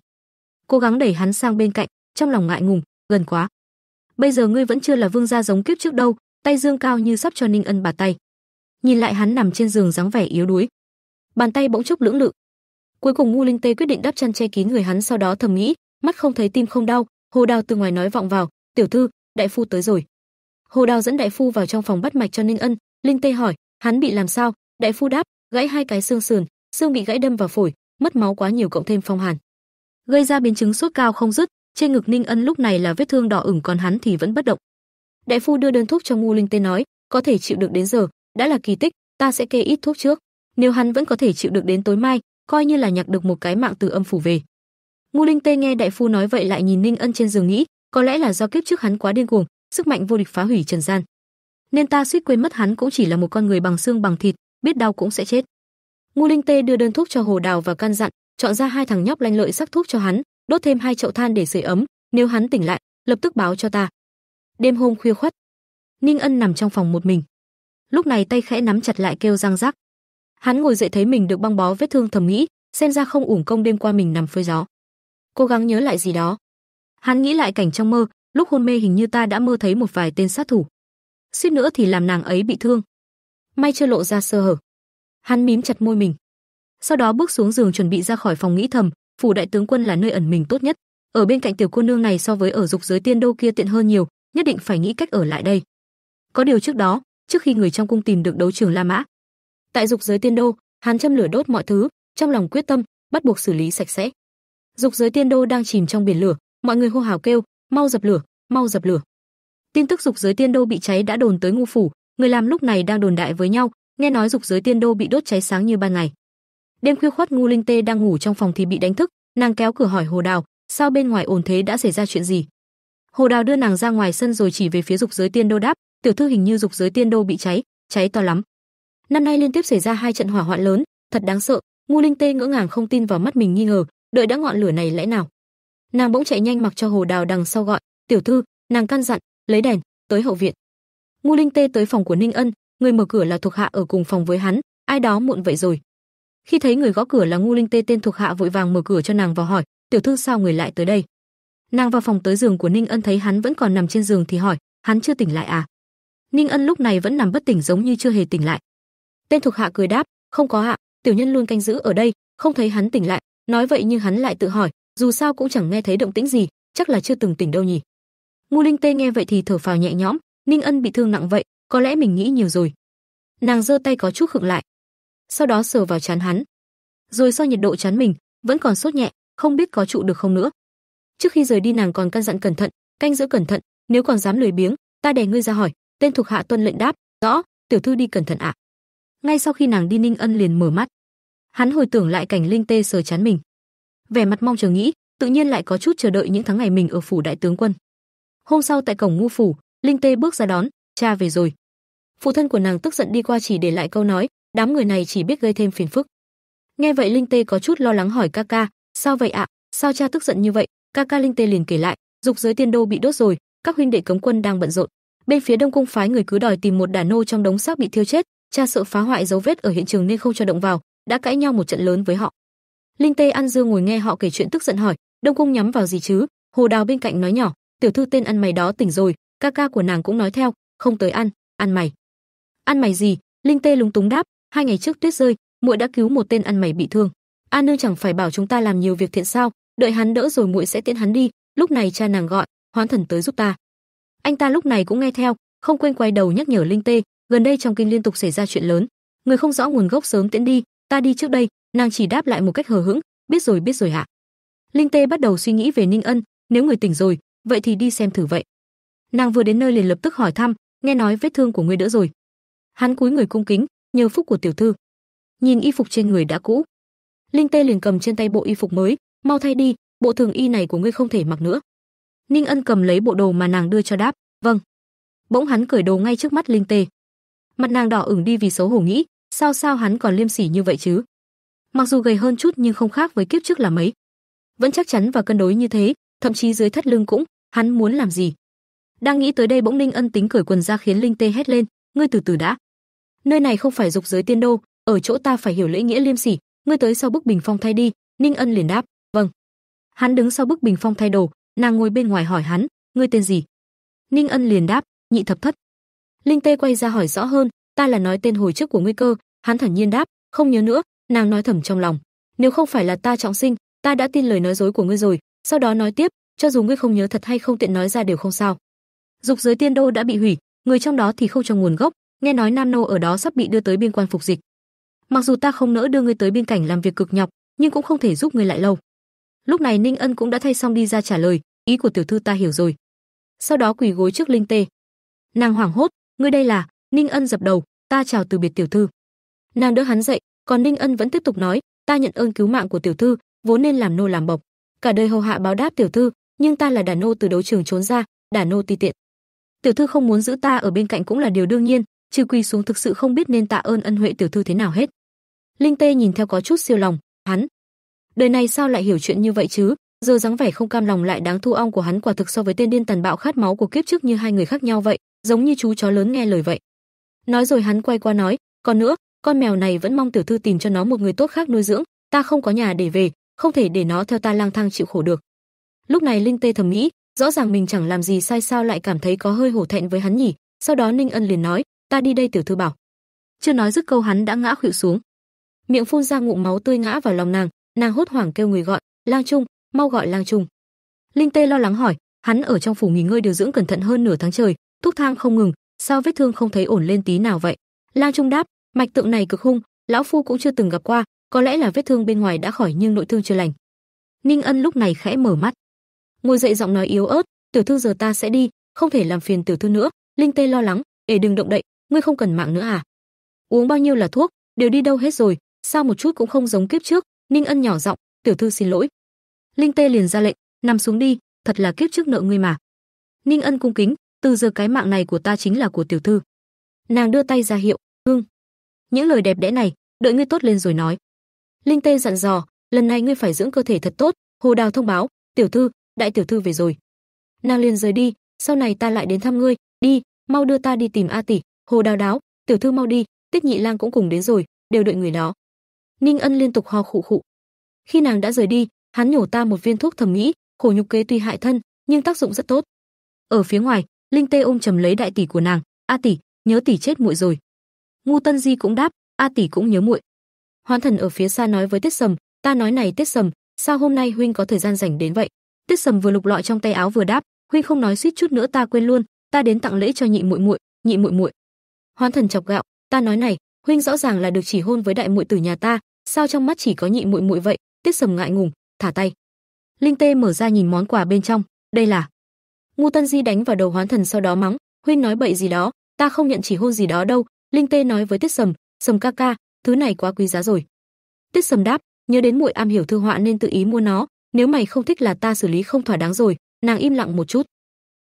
Cố gắng đẩy hắn sang bên cạnh, trong lòng ngại ngùng, gần quá. Bây giờ ngươi vẫn chưa là vương gia giống kiếp trước đâu, tay dương cao như sắp cho Ninh Ân bà tay. Nhìn lại hắn nằm trên giường dáng vẻ yếu đuối, bàn tay bỗng chốc lưỡng lự. Cuối cùng Ngô Linh Tê quyết định đắp chăn che kín người hắn sau đó thầm nghĩ, mắt không thấy tim không đau, Hồ Đào từ ngoài nói vọng vào, "Tiểu thư, đại phu tới rồi." Hồ Đào dẫn đại phu vào trong phòng bắt mạch cho Ninh Ân, Linh Tê hỏi, "Hắn bị làm sao?" Đại phu đáp, "Gãy hai cái xương sườn, xương bị gãy đâm vào phổi, mất máu quá nhiều cộng thêm phong hàn, gây ra biến chứng sốt cao không dứt." Trên ngực Ninh Ân lúc này là vết thương đỏ ửng còn hắn thì vẫn bất động. Đại phu đưa đơn thuốc cho Ngô Linh Tê nói, có thể chịu được đến giờ, đã là kỳ tích, ta sẽ kê ít thuốc trước. Nếu hắn vẫn có thể chịu được đến tối mai, coi như là nhặt được một cái mạng từ âm phủ về. Ngô Linh Tê nghe đại phu nói vậy lại nhìn Ninh Ân trên giường nghĩ, có lẽ là do kiếp trước hắn quá điên cuồng, sức mạnh vô địch phá hủy trần gian. Nên ta suýt quên mất hắn cũng chỉ là một con người bằng xương bằng thịt, biết đau cũng sẽ chết. Ngô Linh Tê đưa đơn thuốc cho Hồ Đào và căn dặn, chọn ra hai thằng nhóc lanh lợi sắc thuốc cho hắn, đốt thêm hai chậu than để sưởi ấm, nếu hắn tỉnh lại, lập tức báo cho ta. Đêm hôm khuya khoắt, Ninh Ân nằm trong phòng một mình. Lúc này tay khẽ nắm chặt lại kêu răng rắc. Hắn ngồi dậy thấy mình được băng bó vết thương thầm nghĩ, xem ra không uổng công đêm qua mình nằm phơi gió. Cố gắng nhớ lại gì đó. Hắn nghĩ lại cảnh trong mơ, lúc hôn mê hình như ta đã mơ thấy một vài tên sát thủ. Suýt nữa thì làm nàng ấy bị thương. May chưa lộ ra sơ hở. Hắn mím chặt môi mình. Sau đó bước xuống giường chuẩn bị ra khỏi phòng nghĩ thầm, phủ đại tướng quân là nơi ẩn mình tốt nhất. Ở bên cạnh tiểu cô nương này so với ở dục giới tiên đô kia tiện hơn nhiều, nhất định phải nghĩ cách ở lại đây. Có điều trước đó, trước khi người trong cung tìm được đấu trường La Mã, tại dục giới tiên đô, hắn châm lửa đốt mọi thứ, trong lòng quyết tâm, bắt buộc xử lý sạch sẽ. Dục giới tiên đô đang chìm trong biển lửa, mọi người hô hào kêu, mau dập lửa, mau dập lửa. Tin tức dục giới tiên đô bị cháy đã đồn tới ngu phủ, người làm lúc này đang đồn đại với nhau, nghe nói dục giới tiên đô bị đốt cháy sáng như ban ngày. Đêm khuya khoắt ngu linh tê đang ngủ trong phòng thì bị đánh thức, nàng kéo cửa hỏi Hồ Đào, sao bên ngoài ồn thế đã xảy ra chuyện gì? Hồ Đào đưa nàng ra ngoài sân rồi chỉ về phía dục giới tiên đô đáp, tiểu thư hình như dục giới tiên đô bị cháy, cháy to lắm. Năm nay liên tiếp xảy ra hai trận hỏa hoạn lớn, thật đáng sợ. Ngô Linh Tê ngỡ ngàng không tin vào mắt mình nghi ngờ, đợi đã ngọn lửa này lẽ nào? Nàng bỗng chạy nhanh mặc cho Hồ Đào đằng sau gọi, "Tiểu thư." Nàng căn dặn, "Lấy đèn, tới hậu viện." Ngô Linh Tê tới phòng của Ninh Ân, người mở cửa là thuộc hạ ở cùng phòng với hắn, ai đó muộn vậy rồi. Khi thấy người gõ cửa là Ngô Linh Tê tên thuộc hạ vội vàng mở cửa cho nàng vào hỏi, "Tiểu thư sao người lại tới đây?" Nàng vào phòng tới giường của Ninh Ân thấy hắn vẫn còn nằm trên giường thì hỏi, "Hắn chưa tỉnh lại à?" Ninh Ân lúc này vẫn nằm bất tỉnh giống như chưa hề tỉnh lại. Tên thuộc hạ cười đáp, "Không có ạ, tiểu nhân luôn canh giữ ở đây, không thấy hắn tỉnh lại." Nói vậy nhưng hắn lại tự hỏi, dù sao cũng chẳng nghe thấy động tĩnh gì, chắc là chưa từng tỉnh đâu nhỉ. Ngô Linh Tê nghe vậy thì thở phào nhẹ nhõm, Ninh Ân bị thương nặng vậy, có lẽ mình nghĩ nhiều rồi. Nàng giơ tay có chút khựng lại, sau đó sờ vào trán hắn, rồi so nhiệt độ trán mình, vẫn còn sốt nhẹ, không biết có trụ được không nữa. Trước khi rời đi nàng còn căn dặn cẩn thận, canh giữ cẩn thận, nếu còn dám lười biếng, ta đè ngươi ra hỏi. Tên thuộc hạ tuân lệnh đáp, rõ, tiểu thư đi cẩn thận ạ. Ngay sau khi nàng đi Ninh Ân liền mở mắt. Hắn hồi tưởng lại cảnh Linh Tê sờ chán mình, vẻ mặt mong chờ nghĩ, tự nhiên lại có chút chờ đợi những tháng ngày mình ở phủ đại tướng quân. Hôm sau tại cổng ngu phủ, Linh Tê bước ra đón, cha về rồi. Phụ thân của nàng tức giận đi qua chỉ để lại câu nói, đám người này chỉ biết gây thêm phiền phức. Nghe vậy Linh Tê có chút lo lắng hỏi ca ca, sao vậy ạ? Sao cha tức giận như vậy? Ca ca Linh Tê liền kể lại, dục giới tiên đô bị đốt rồi, các huynh đệ cấm quân đang bận rộn. Bên phía Đông cung phái người cứ đòi tìm một đàn nô trong đống xác bị thiêu chết, cha sợ phá hoại dấu vết ở hiện trường nên không cho động vào, đã cãi nhau một trận lớn với họ. Linh Tê ăn dương ngồi nghe họ kể chuyện tức giận hỏi, Đông cung nhắm vào gì chứ? Hồ Đào bên cạnh nói nhỏ, tiểu thư tên ăn mày đó tỉnh rồi, ca ca của nàng cũng nói theo, không tới ăn, ăn mày. Ăn mày gì? Linh Tê lúng túng đáp, hai ngày trước tuyết rơi, muội đã cứu một tên ăn mày bị thương. An nương chẳng phải bảo chúng ta làm nhiều việc thiện sao? Đợi hắn đỡ rồi muội sẽ tiễn hắn đi. Lúc này cha nàng gọi, Hoán Thần tới giúp ta. Anh ta lúc này cũng nghe theo, không quên quay đầu nhắc nhở Linh Tê, gần đây trong kinh liên tục xảy ra chuyện lớn, người không rõ nguồn gốc sớm tiễn đi, ta đi trước đây, nàng chỉ đáp lại một cách hờ hững, biết rồi biết rồi hả? Linh Tê bắt đầu suy nghĩ về Ninh Ân, nếu người tỉnh rồi, vậy thì đi xem thử vậy. Nàng vừa đến nơi liền lập tức hỏi thăm, nghe nói vết thương của ngươi đỡ rồi. Hắn cúi người cung kính, nhờ phúc của tiểu thư. Nhìn y phục trên người đã cũ, Linh Tê liền cầm trên tay bộ y phục mới, mau thay đi, bộ thường y này của ngươi không thể mặc nữa. Ninh Ân cầm lấy bộ đồ mà nàng đưa cho đáp, vâng. Bỗng hắn cởi đồ ngay trước mắt Linh Tê. Mặt nàng đỏ ửng đi vì xấu hổ nghĩ, sao sao hắn còn liêm sỉ như vậy chứ? Mặc dù gầy hơn chút nhưng không khác với kiếp trước là mấy. Vẫn chắc chắn và cân đối như thế, thậm chí dưới thắt lưng cũng, hắn muốn làm gì? Đang nghĩ tới đây bỗng Ninh Ân tính cởi quần ra khiến Linh Tê hét lên, ngươi từ từ đã. Nơi này không phải dục giới tiên đô, ở chỗ ta phải hiểu lễ nghĩa liêm sỉ, ngươi tới sau bức bình phong thay đi. Ninh Ân liền đáp, vâng. Hắn đứng sau bức bình phong thay đồ, nàng ngồi bên ngoài hỏi hắn, ngươi tên gì? Ninh Ân liền đáp, nhị thập thất. Linh Tê quay ra hỏi rõ hơn, ta là nói tên hồi trước của ngươi cơ. Hắn thản nhiên đáp, không nhớ nữa. Nàng nói thầm trong lòng, nếu không phải là ta trọng sinh, ta đã tin lời nói dối của ngươi rồi. Sau đó nói tiếp, cho dù ngươi không nhớ thật hay không tiện nói ra đều không sao. Dục giới tiên đô đã bị hủy, người trong đó thì không trong nguồn gốc, nghe nói Nam nô ở đó sắp bị đưa tới biên quan phục dịch. Mặc dù ta không nỡ đưa ngươi tới biên cảnh làm việc cực nhọc, nhưng cũng không thể giúp ngươi lại lâu. Lúc này Ninh Ân cũng đã thay xong đi ra trả lời, ý của tiểu thư ta hiểu rồi. Sau đó quỳ gối trước Linh Tê. Nàng hoảng hốt, ngươi đây là? Ninh Ân dập đầu, ta chào từ biệt tiểu thư. Nàng đỡ hắn dậy, còn Ninh Ân vẫn tiếp tục nói, ta nhận ơn cứu mạng của tiểu thư, vốn nên làm nô làm bộc, cả đời hầu hạ báo đáp tiểu thư, nhưng ta là đàn nô từ đấu trường trốn ra, đàn nô ti tiện. Tiểu thư không muốn giữ ta ở bên cạnh cũng là điều đương nhiên, trừ quỳ xuống thực sự không biết nên tạ ơn ân huệ tiểu thư thế nào hết. Linh Tê nhìn theo có chút siêu lòng, hắn, đời này sao lại hiểu chuyện như vậy chứ? Giờ dáng vẻ không cam lòng lại đáng thu ong của hắn quả thực so với tên điên tàn bạo khát máu của kiếp trước như hai người khác nhau vậy, giống như chú chó lớn nghe lời vậy. Nói rồi hắn quay qua nói, còn nữa, con mèo này vẫn mong tiểu thư tìm cho nó một người tốt khác nuôi dưỡng, ta không có nhà để về, không thể để nó theo ta lang thang chịu khổ được. Lúc này Linh Tê thầm nghĩ, rõ ràng mình chẳng làm gì sai sao lại cảm thấy có hơi hổ thẹn với hắn nhỉ. Sau đó Ninh Ân liền nói, ta đi đây tiểu thư bảo. Chưa nói dứt câu hắn đã ngã khuỵu xuống, miệng phun ra ngụm máu tươi ngã vào lòng nàng, nàng hốt hoảng kêu người gọi, lang trung, mau gọi lang trung. Linh Tê lo lắng hỏi, hắn ở trong phủ nghỉ ngơi điều dưỡng cẩn thận hơn nửa tháng trời, thuốc thang không ngừng, sao vết thương không thấy ổn lên tí nào vậy? Lang Trung đáp, mạch tượng này cực hung, lão phu cũng chưa từng gặp qua, có lẽ là vết thương bên ngoài đã khỏi nhưng nội thương chưa lành. Ninh Ân lúc này khẽ mở mắt, ngồi dậy giọng nói yếu ớt, tiểu thư giờ ta sẽ đi, không thể làm phiền tiểu thư nữa. Linh Tê lo lắng, "Ê đừng động đậy, ngươi không cần mạng nữa à? Uống bao nhiêu là thuốc, đều đi đâu hết rồi, sao một chút cũng không giống kiếp trước?" Ninh Ân nhỏ giọng, "Tiểu thư xin lỗi." Linh Tê liền ra lệnh, "Nằm xuống đi, thật là kiếp trước nợ ngươi mà." Ninh Ân cung kính, "Từ giờ cái mạng này của ta chính là của tiểu thư." Nàng đưa tay ra hiệu, "Ưng." Những lời đẹp đẽ này, đợi ngươi tốt lên rồi nói. Linh Tê dặn dò, "Lần này ngươi phải dưỡng cơ thể thật tốt." Hồ Đào thông báo, "Tiểu thư, đại tiểu thư về rồi." Nàng liền rời đi, "Sau này ta lại đến thăm ngươi, đi, mau đưa ta đi tìm A tỷ." Hồ Đào đáo, "Tiểu thư mau đi, Tiết Nhị Lang cũng cùng đến rồi, đều đợi người đó." Ninh Ân liên tục ho khụ khụ. Khi nàng đã rời đi, hắn nhổ ta một viên thuốc thẩm mỹ, khổ nhục kế tuy hại thân, nhưng tác dụng rất tốt. Ở phía ngoài, Linh Tê ôm chầm lấy đại tỷ của nàng, "A tỷ, nhớ tỷ chết muội rồi." Ngu Tân Di cũng đáp, "A tỷ cũng nhớ muội." Hoán Thần ở phía xa nói với Tiết Sầm, "Ta nói này Tiết Sầm, sao hôm nay huynh có thời gian rảnh đến vậy?" Tiết Sầm vừa lục lọi trong tay áo vừa đáp, "Huynh không nói suýt chút nữa ta quên luôn, ta đến tặng lễ cho nhị muội muội, nhị muội muội." Hoán Thần chọc gạo, "Ta nói này, huynh rõ ràng là được chỉ hôn với đại muội tử nhà ta, sao trong mắt chỉ có nhị muội muội vậy? Tiết Sầm ngại ngùng, thả tay. Linh Tê mở ra nhìn món quà bên trong, đây là. Ngu Tân Di đánh vào đầu Hoán Thần sau đó mắng, huynh nói bậy gì đó, ta không nhận chỉ hôn gì đó đâu. Linh Tê nói với Tiết Sầm, Sầm ca ca, thứ này quá quý giá rồi. Tiết Sầm đáp, nhớ đến muội am hiểu thư họa nên tự ý mua nó, nếu mày không thích là ta xử lý không thỏa đáng rồi. Nàng im lặng một chút.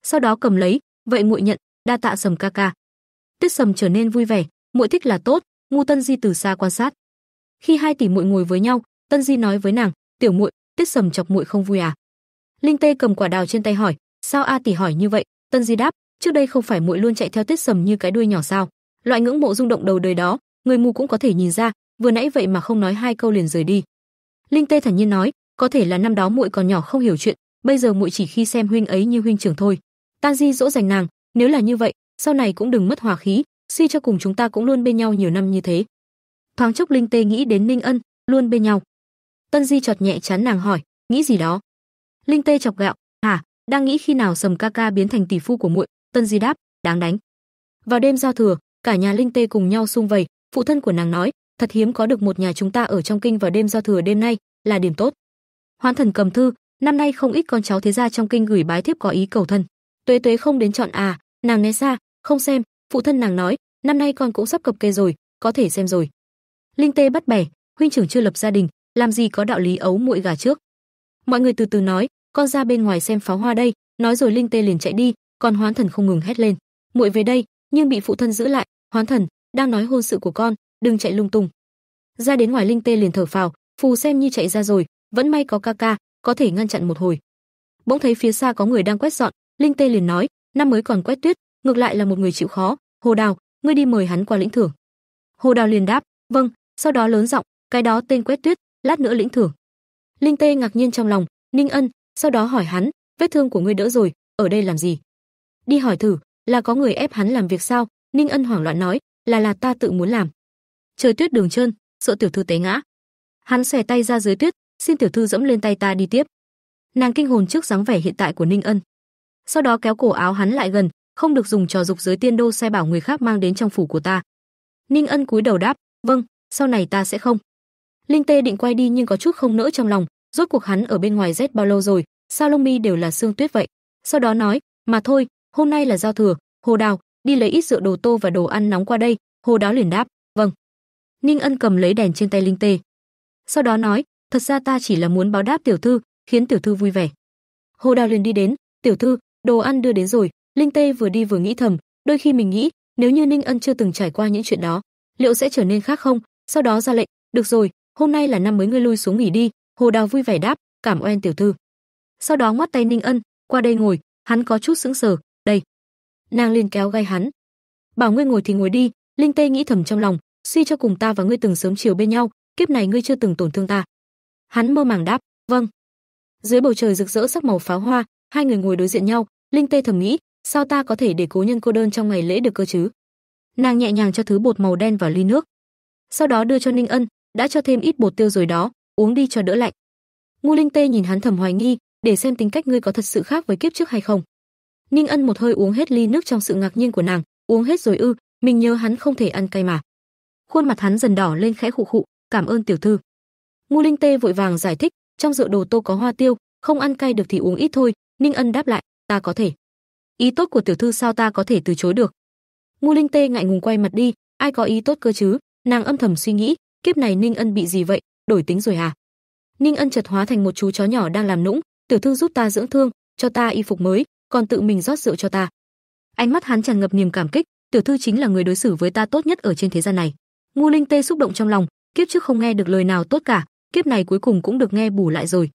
Sau đó cầm lấy, vậy muội nhận, đa tạ Sầm ca ca. Tiết Sầm trở nên vui vẻ, muội thích là tốt, Ngu Tân Di từ xa quan sát. Khi hai tỷ muội ngồi với nhau, Tân Di nói với nàng, "Tiểu muội, Tiết Sầm chọc muội không vui à?" Linh Tê cầm quả đào trên tay hỏi, "Sao A tỷ hỏi như vậy?" Tân Di đáp, "Trước đây không phải muội luôn chạy theo Tiết Sầm như cái đuôi nhỏ sao? Loại ngưỡng mộ rung động đầu đời đó, người mù cũng có thể nhìn ra, vừa nãy vậy mà không nói hai câu liền rời đi." Linh Tê thản nhiên nói, "Có thể là năm đó muội còn nhỏ không hiểu chuyện, bây giờ muội chỉ khi xem huynh ấy như huynh trưởng thôi." Ta Di dỗ dành nàng, "Nếu là như vậy, sau này cũng đừng mất hòa khí, suy cho cùng chúng ta cũng luôn bên nhau nhiều năm như thế." Thoáng chốc Linh Tê nghĩ đến Ninh Ân, luôn bên nhau. Tân Di chọt nhẹ chán nàng hỏi, nghĩ gì đó? Linh Tê chọc gạo, hả, đang nghĩ khi nào Sầm ca ca biến thành tỷ phu của muội? Tân Di đáp, đáng đánh. Vào đêm giao thừa, cả nhà Linh Tê cùng nhau sung vầy, phụ thân của nàng nói, thật hiếm có được một nhà chúng ta ở trong kinh vào đêm giao thừa đêm nay, là điểm tốt. Hoán Thần cầm thư, năm nay không ít con cháu thế gia trong kinh gửi bái thiếp có ý cầu thân. Tuế Tuế không đến chọn à, nàng né xa, không xem, phụ thân nàng nói, năm nay con cũng sắp cập kê rồi, có thể xem rồi. Linh Tê bắt bẻ, huynh trưởng chưa lập gia đình, làm gì có đạo lý ấu muội gà trước. Mọi người từ từ nói, con ra bên ngoài xem pháo hoa đây, nói rồi Linh Tê liền chạy đi, còn Hoán Thần không ngừng hét lên, muội về đây, nhưng bị phụ thân giữ lại, Hoán Thần, đang nói hôn sự của con, đừng chạy lung tung. Ra đến ngoài Linh Tê liền thở phào, phù xem như chạy ra rồi, vẫn may có ca ca, có thể ngăn chặn một hồi. Bỗng thấy phía xa có người đang quét dọn, Linh Tê liền nói, năm mới còn quét tuyết, ngược lại là một người chịu khó, Hồ Đào, ngươi đi mời hắn qua lĩnh thưởng. Hồ Đào liền đáp, vâng, sau đó lớn giọng, cái đó tên quét tuyết, lát nữa lĩnh thưởng. Linh Tê ngạc nhiên trong lòng, Ninh Ân, sau đó hỏi hắn, vết thương của ngươi đỡ rồi, ở đây làm gì? Đi hỏi thử, là có người ép hắn làm việc sao? Ninh Ân hoảng loạn nói, là là ta tự muốn làm. Trời tuyết đường trơn, sợ tiểu thư té ngã. Hắn xòe tay ra dưới tuyết, xin tiểu thư dẫm lên tay ta đi tiếp. Nàng kinh hồn trước dáng vẻ hiện tại của Ninh Ân. Sau đó kéo cổ áo hắn lại gần, không được dùng trò dục giới tiên đô sai bảo người khác mang đến trong phủ của ta. Ninh Ân cúi đầu đáp, vâng, sau này ta sẽ không. Linh Tê định quay đi nhưng có chút không nỡ trong lòng, rốt cuộc hắn ở bên ngoài rét bao lâu rồi, sao lông mi đều là xương tuyết vậy. Sau đó nói, mà thôi, hôm nay là giao thừa, Hồ Đào, đi lấy ít rượu đồ tô và đồ ăn nóng qua đây, Hồ Đào liền đáp, vâng. Ninh Ân cầm lấy đèn trên tay Linh Tê. Sau đó nói, thật ra ta chỉ là muốn báo đáp tiểu thư, khiến tiểu thư vui vẻ. Hồ Đào liền đi đến, tiểu thư, đồ ăn đưa đến rồi, Linh Tê vừa đi vừa nghĩ thầm, đôi khi mình nghĩ, nếu như Ninh Ân chưa từng trải qua những chuyện đó, liệu sẽ trở nên khác không? sau đó ra lệnh, "Được rồi, hôm nay là năm mới ngươi lui xuống nghỉ đi." Hồ Đào vui vẻ đáp, "Cảm ơn tiểu thư." Sau đó ngoắt tay Ninh Ân, "Qua đây ngồi." Hắn có chút sững sờ, "Đây." Nàng liền kéo gai hắn. "Bảo ngươi ngồi thì ngồi đi." Linh Tê nghĩ thầm trong lòng, suy cho cùng ta và ngươi từng sớm chiều bên nhau, kiếp này ngươi chưa từng tổn thương ta. Hắn mơ màng đáp, "Vâng." Dưới bầu trời rực rỡ sắc màu pháo hoa, hai người ngồi đối diện nhau, Linh Tê thầm nghĩ, sao ta có thể để cố nhân cô đơn trong ngày lễ được cơ chứ? Nàng nhẹ nhàng cho thứ bột màu đen vào ly nước, sau đó đưa cho Ninh Ân, đã cho thêm ít bột tiêu rồi đó, uống đi cho đỡ lạnh. Ngô Linh Tê nhìn hắn thầm hoài nghi, để xem tính cách ngươi có thật sự khác với kiếp trước hay không. Ninh Ân một hơi uống hết ly nước trong sự ngạc nhiên của nàng, uống hết rồi ư, mình nhớ hắn không thể ăn cay mà. Khuôn mặt hắn dần đỏ lên khẽ khụ khụ, cảm ơn tiểu thư. Ngô Linh Tê vội vàng giải thích, trong rượu đồ tô có hoa tiêu, không ăn cay được thì uống ít thôi, Ninh Ân đáp lại, ta có thể. Ý tốt của tiểu thư sao ta có thể từ chối được. Ngô Linh Tê ngại ngùng quay mặt đi, ai có ý tốt cơ chứ, Nàng âm thầm suy nghĩ, kiếp này Ninh Ân bị gì vậy, đổi tính rồi à? Ninh Ân chợt hóa thành một chú chó nhỏ đang làm nũng, tiểu thư giúp ta dưỡng thương, cho ta y phục mới, còn tự mình rót rượu cho ta. Ánh mắt hắn tràn ngập niềm cảm kích, tiểu thư chính là người đối xử với ta tốt nhất ở trên thế gian này. Ngô Linh Tê xúc động trong lòng, kiếp trước không nghe được lời nào tốt cả, kiếp này cuối cùng cũng được nghe bù lại rồi.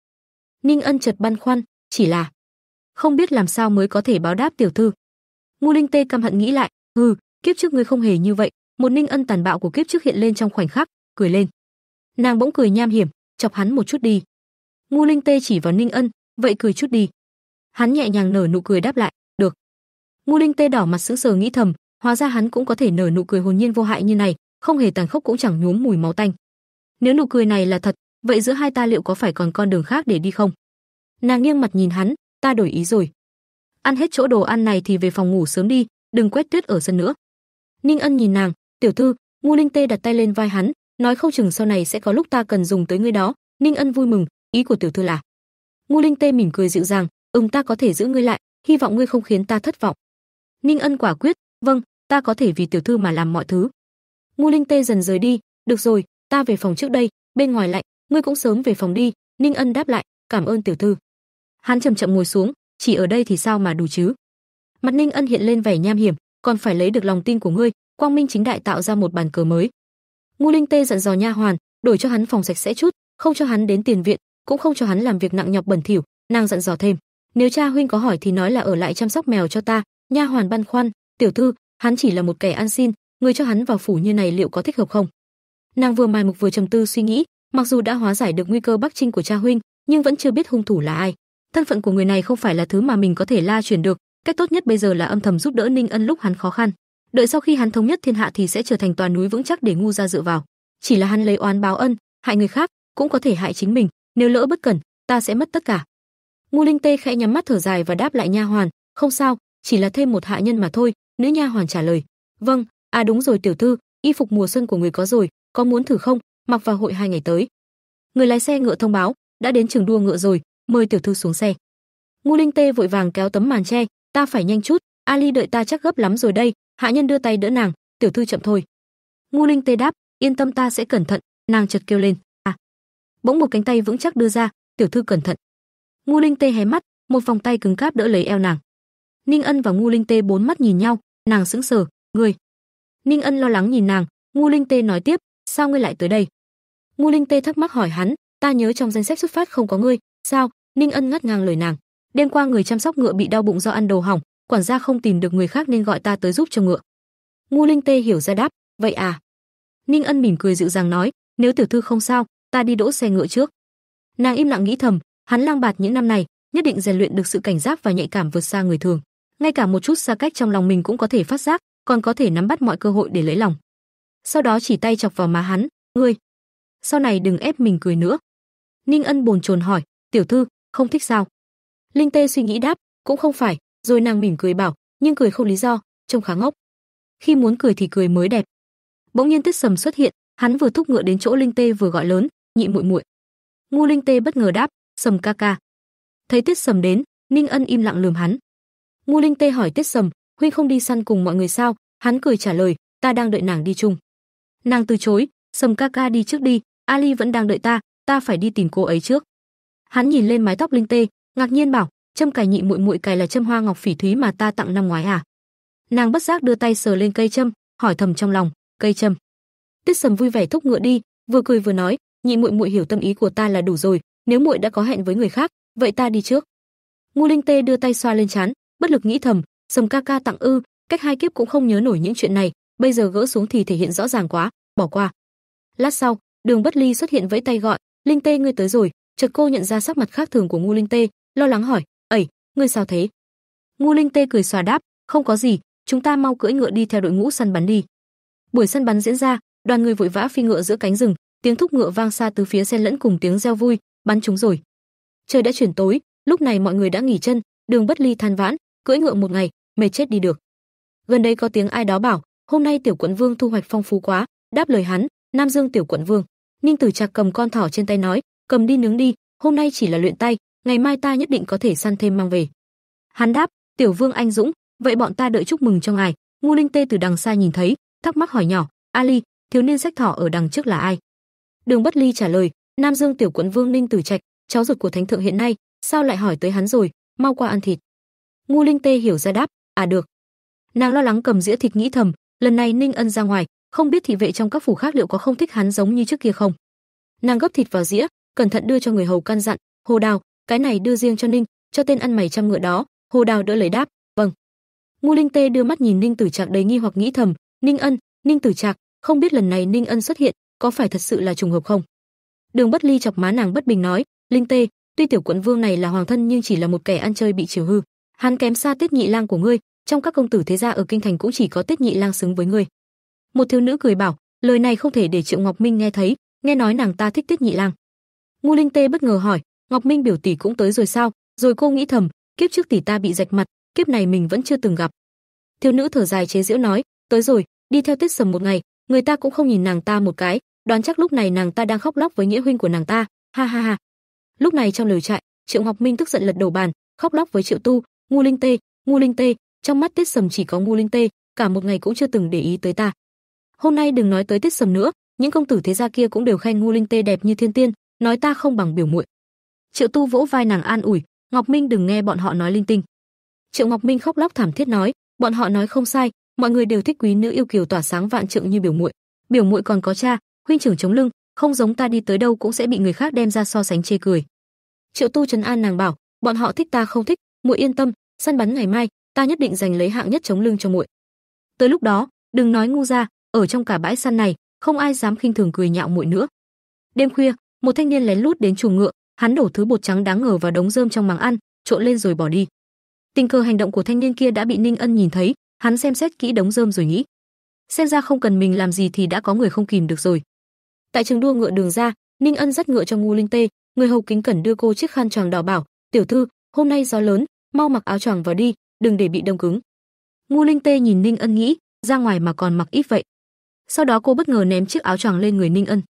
Ninh Ân chợt băn khoăn, chỉ là không biết làm sao mới có thể báo đáp tiểu thư. Ngô Linh Tê căm hận nghĩ lại, hừ, kiếp trước ngươi không hề như vậy, một ninh ân tàn bạo của kiếp trước hiện lên trong khoảnh khắc, cười lên. Nàng bỗng cười nham hiểm, chọc hắn một chút đi. Ngu Linh Tê chỉ vào Ninh Ân, vậy cười chút đi. Hắn nhẹ nhàng nở nụ cười đáp lại, được. Ngu Linh Tê đỏ mặt sững sờ nghĩ thầm, hóa ra hắn cũng có thể nở nụ cười hồn nhiên vô hại như này, không hề tàn khốc cũng chẳng nhuốm mùi máu tanh. Nếu nụ cười này là thật, vậy giữa hai ta liệu có phải còn con đường khác để đi không? Nàng nghiêng mặt nhìn hắn, ta đổi ý rồi. Ăn hết chỗ đồ ăn này thì về phòng ngủ sớm đi, đừng quét tuyết ở sân nữa. Ninh Ân nhìn nàng, "Tiểu thư." Ngu Linh Tê đặt tay lên vai hắn, nói không chừng sau này sẽ có lúc ta cần dùng tới ngươi đó. Ninh Ân vui mừng, ý của tiểu thư là? Ngô Linh Tê mỉm cười dịu dàng, "Ừm ta có thể giữ ngươi lại, hy vọng ngươi không khiến ta thất vọng." Ninh Ân quả quyết, "Vâng, ta có thể vì tiểu thư mà làm mọi thứ." Ngô Linh Tê dần rời đi, "Được rồi, ta về phòng trước đây, bên ngoài lạnh, ngươi cũng sớm về phòng đi." Ninh Ân đáp lại, "Cảm ơn tiểu thư." Hắn chậm chậm ngồi xuống, "Chỉ ở đây thì sao mà đủ chứ?" Mặt Ninh Ân hiện lên vẻ nham hiểm, "Còn phải lấy được lòng tin của ngươi, quang minh chính đại tạo ra một bàn cờ mới." Ngu Linh Tê dặn dò nha hoàn, đổi cho hắn phòng sạch sẽ chút, không cho hắn đến tiền viện, cũng không cho hắn làm việc nặng nhọc bẩn thỉu, nàng dặn dò thêm, nếu cha huynh có hỏi thì nói là ở lại chăm sóc mèo cho ta. Nha hoàn băn khoăn, tiểu thư, hắn chỉ là một kẻ ăn xin, người cho hắn vào phủ như này liệu có thích hợp không? Nàng vừa mài mục vừa trầm tư suy nghĩ, mặc dù đã hóa giải được nguy cơ bắc trinh của cha huynh, nhưng vẫn chưa biết hung thủ là ai. Thân phận của người này không phải là thứ mà mình có thể la chuyển được, cách tốt nhất bây giờ là âm thầm giúp đỡ Ninh Ân lúc hắn khó khăn. Đợi sau khi hắn thống nhất thiên hạ thì sẽ trở thành toàn núi vững chắc để ngu ra dựa vào. Chỉ là hắn lấy oán báo ân, hại người khác, cũng có thể hại chính mình, nếu lỡ bất cẩn, ta sẽ mất tất cả. Ngô Linh Tê khẽ nhắm mắt thở dài và đáp lại nha hoàn, "Không sao, chỉ là thêm một hạ nhân mà thôi." Nữ nha hoàn trả lời, "Vâng, à đúng rồi tiểu thư, y phục mùa xuân của người có rồi, có muốn thử không? Mặc vào hội hai ngày tới." Người lái xe ngựa thông báo, "Đã đến trường đua ngựa rồi, mời tiểu thư xuống xe." Ngô Linh Tê vội vàng kéo tấm màn che, "Ta phải nhanh chút, Ali đợi ta chắc gấp lắm rồi đây." Hạ nhân đưa tay đỡ nàng, "Tiểu thư chậm thôi." Ngu Linh Tê đáp, "Yên tâm ta sẽ cẩn thận." Nàng chợt kêu lên, "À." Bỗng một cánh tay vững chắc đưa ra, "Tiểu thư cẩn thận." Ngu Linh Tê hé mắt, một vòng tay cứng cáp đỡ lấy eo nàng. Ninh Ân và Ngu Linh Tê bốn mắt nhìn nhau, nàng sững sờ, "Ngươi?" Ninh Ân lo lắng nhìn nàng, Ngu Linh Tê nói tiếp, "Sao ngươi lại tới đây?" Ngu Linh Tê thắc mắc hỏi hắn, "Ta nhớ trong danh sách xuất phát không có ngươi." "Sao?" Ninh Ân ngắt ngang lời nàng, "Đêm qua người chăm sóc ngựa bị đau bụng do ăn đồ hỏng, quản gia không tìm được người khác nên gọi ta tới giúp cho ngựa." Ngu Linh Tê hiểu ra đáp, "Vậy à?" Ninh Ân mỉm cười dịu dàng nói, "Nếu tiểu thư không sao, ta đi đỗ xe ngựa trước." Nàng im lặng nghĩ thầm, Hắn lang bạt những năm này, nhất định rèn luyện được sự cảnh giác và nhạy cảm vượt xa người thường. Ngay cả một chút xa cách trong lòng mình cũng có thể phát giác, còn có thể nắm bắt mọi cơ hội để lấy lòng. Sau đó chỉ tay chọc vào má hắn, "Ngươi, sau này đừng ép mình cười nữa." Ninh Ân bồn chồn hỏi, "Tiểu thư, không thích sao?" Linh Tê suy nghĩ đáp, "Cũng không phải." Rồi nàng mỉm cười bảo, nhưng cười không lý do, trông khá ngốc. Khi muốn cười thì cười mới đẹp. Bỗng nhiên tuyết Sầm xuất hiện, hắn vừa thúc ngựa đến chỗ Linh Tê vừa gọi lớn, "Nhị muội muội." Ngu Linh Tê bất ngờ đáp, Sầm ca ca. Thấy tuyết Sầm đến, Ninh Ân im lặng lườm hắn. Ngô Linh Tê hỏi tuyết Sầm, huynh không đi săn cùng mọi người sao? Hắn cười trả lời, ta đang đợi nàng đi chung. Nàng từ chối, Sầm ca ca đi trước đi, Ali vẫn đang đợi ta, ta phải đi tìm cô ấy trước. Hắn nhìn lên mái tóc Linh Tê, ngạc nhiên bảo, châm cài nhị muội muội cài là châm hoa ngọc phỉ thúy mà ta tặng năm ngoái à? Nàng bất giác đưa tay sờ lên cây châm, hỏi thầm trong lòng, cây châm. Tiết Sầm vui vẻ thúc ngựa đi, vừa cười vừa nói, nhị muội muội hiểu tâm ý của ta là đủ rồi, nếu muội đã có hẹn với người khác, vậy ta đi trước. Ngô Linh Tê đưa tay xoa lên trán, bất lực nghĩ thầm, Sầm ca ca tặng ư, cách hai kiếp cũng không nhớ nổi những chuyện này, bây giờ gỡ xuống thì thể hiện rõ ràng quá, bỏ qua. Lát sau, Đường Bất Ly xuất hiện vẫy tay gọi, "Linh Tê ngươi tới rồi." Chợt cô nhận ra sắc mặt khác thường của Ngô Linh Tê, lo lắng hỏi, ấy ngươi sao thế?" Ngu Linh Tê cười xòa đáp, "Không có gì, chúng ta mau cưỡi ngựa đi theo đội ngũ săn bắn đi." Buổi săn bắn diễn ra, đoàn người vội vã phi ngựa giữa cánh rừng, tiếng thúc ngựa vang xa từ phía xen lẫn cùng tiếng reo vui, bắn chúng rồi. Trời đã chuyển tối, lúc này mọi người đã nghỉ chân, Đường Bất Ly than vãn, cưỡi ngựa một ngày, mệt chết đi được. Gần đây có tiếng ai đó bảo, hôm nay tiểu quận vương thu hoạch phong phú quá, đáp lời hắn, Nam Dương tiểu quận vương. Ninh Tử Trạc cầm con thỏ trên tay nói, cầm đi nướng đi, hôm nay chỉ là luyện tay, ngày mai ta nhất định có thể săn thêm mang về. Hắn đáp, tiểu vương anh dũng, vậy bọn ta đợi chúc mừng cho ngài. Ngu Linh Tê từ đằng xa nhìn thấy, thắc mắc hỏi nhỏ, Ali, thiếu niên sách thỏ ở đằng trước là ai? Đường Bất Ly trả lời, Nam Dương tiểu quận vương Ninh Tử Trạch, cháu ruột của thánh thượng hiện nay, sao lại hỏi tới hắn rồi, mau qua ăn thịt. Ngu Linh Tê hiểu ra đáp, à được. Nàng lo lắng cầm dĩa thịt nghĩ thầm, lần này Ninh Ân ra ngoài, không biết thị vệ trong các phủ khác liệu có không thích hắn giống như trước kia không. Nàng gấp thịt vào dĩa, cẩn thận đưa cho người hầu căn dặn, Hồ Đào, cái này đưa riêng cho Ninh, cho tên ăn mày trăm ngựa đó. Hồ Đào đỡ lấy đáp, vâng. Ngu Linh Tê đưa mắt nhìn Ninh Tử Trạc đầy nghi hoặc nghĩ thầm, Ninh Ân, Ninh Tử Trạc, không biết lần này Ninh Ân xuất hiện, có phải thật sự là trùng hợp không? Đường Bất Ly chọc má nàng bất bình nói, "Linh Tê, tuy tiểu quận vương này là hoàng thân nhưng chỉ là một kẻ ăn chơi bị chiều hư, hắn kém xa Tiết Nhị Lang của ngươi, trong các công tử thế gia ở kinh thành cũng chỉ có Tiết Nhị Lang xứng với ngươi." Một thiếu nữ cười bảo, lời này không thể để Triệu Ngọc Minh nghe thấy, nghe nói nàng ta thích Tiết Nhị Lang. Ngô Linh Tê bất ngờ hỏi, "Ngọc Minh biểu tỷ cũng tới rồi sao?" Rồi cô nghĩ thầm, kiếp trước tỷ ta bị rạch mặt, kiếp này mình vẫn chưa từng gặp. Thiếu nữ thở dài chế giễu nói, "Tới rồi, đi theo Tuyết Sầm một ngày, người ta cũng không nhìn nàng ta một cái, đoán chắc lúc này nàng ta đang khóc lóc với nghĩa huynh của nàng ta, ha ha ha. Lúc này trong lều trại, Triệu Ngọc Minh tức giận lật đầu bàn, khóc lóc với Triệu Tu, ngu linh tê, ngu linh tê, trong mắt Tuyết Sầm chỉ có ngu linh tê, cả một ngày cũng chưa từng để ý tới ta. Hôm nay đừng nói tới Tuyết Sầm nữa, những công tử thế gia kia cũng đều khen ngu Linh Tê đẹp như thiên tiên, nói ta không bằng biểu muội. Triệu Tu vỗ vai nàng an ủi, Ngọc Minh đừng nghe bọn họ nói linh tinh. Triệu Ngọc Minh khóc lóc thảm thiết nói, bọn họ nói không sai, mọi người đều thích quý nữ yêu kiều tỏa sáng vạn trượng như biểu muội. Biểu muội còn có cha, huynh trưởng chống lưng, không giống ta đi tới đâu cũng sẽ bị người khác đem ra so sánh chê cười. Triệu Tu trấn an nàng bảo, bọn họ thích ta không thích, muội yên tâm, săn bắn ngày mai, ta nhất định giành lấy hạng nhất chống lưng cho muội. Tới lúc đó, đừng nói ngu ra, ở trong cả bãi săn này, không ai dám khinh thường cười nhạo muội nữa. Đêm khuya, một thanh niên lén lút đến chuồng ngựa, hắn đổ thứ bột trắng đáng ngờ vào đống rơm trong màng ăn, trộn lên rồi bỏ đi. Tình cờ hành động của thanh niên kia đã bị Ninh Ân nhìn thấy, hắn xem xét kỹ đống rơm rồi nghĩ, xem ra không cần mình làm gì thì đã có người không kìm được rồi. Tại trường đua ngựa đường ra, Ninh Ân dắt ngựa cho Ngu Linh Tê, người hầu kính cẩn đưa cô chiếc khăn choàng đỏ bảo, "Tiểu thư, hôm nay gió lớn, mau mặc áo choàng vào đi, đừng để bị đông cứng." Ngu Linh Tê nhìn Ninh Ân nghĩ, ra ngoài mà còn mặc ít vậy. Sau đó cô bất ngờ ném chiếc áo choàng lên người Ninh Ân.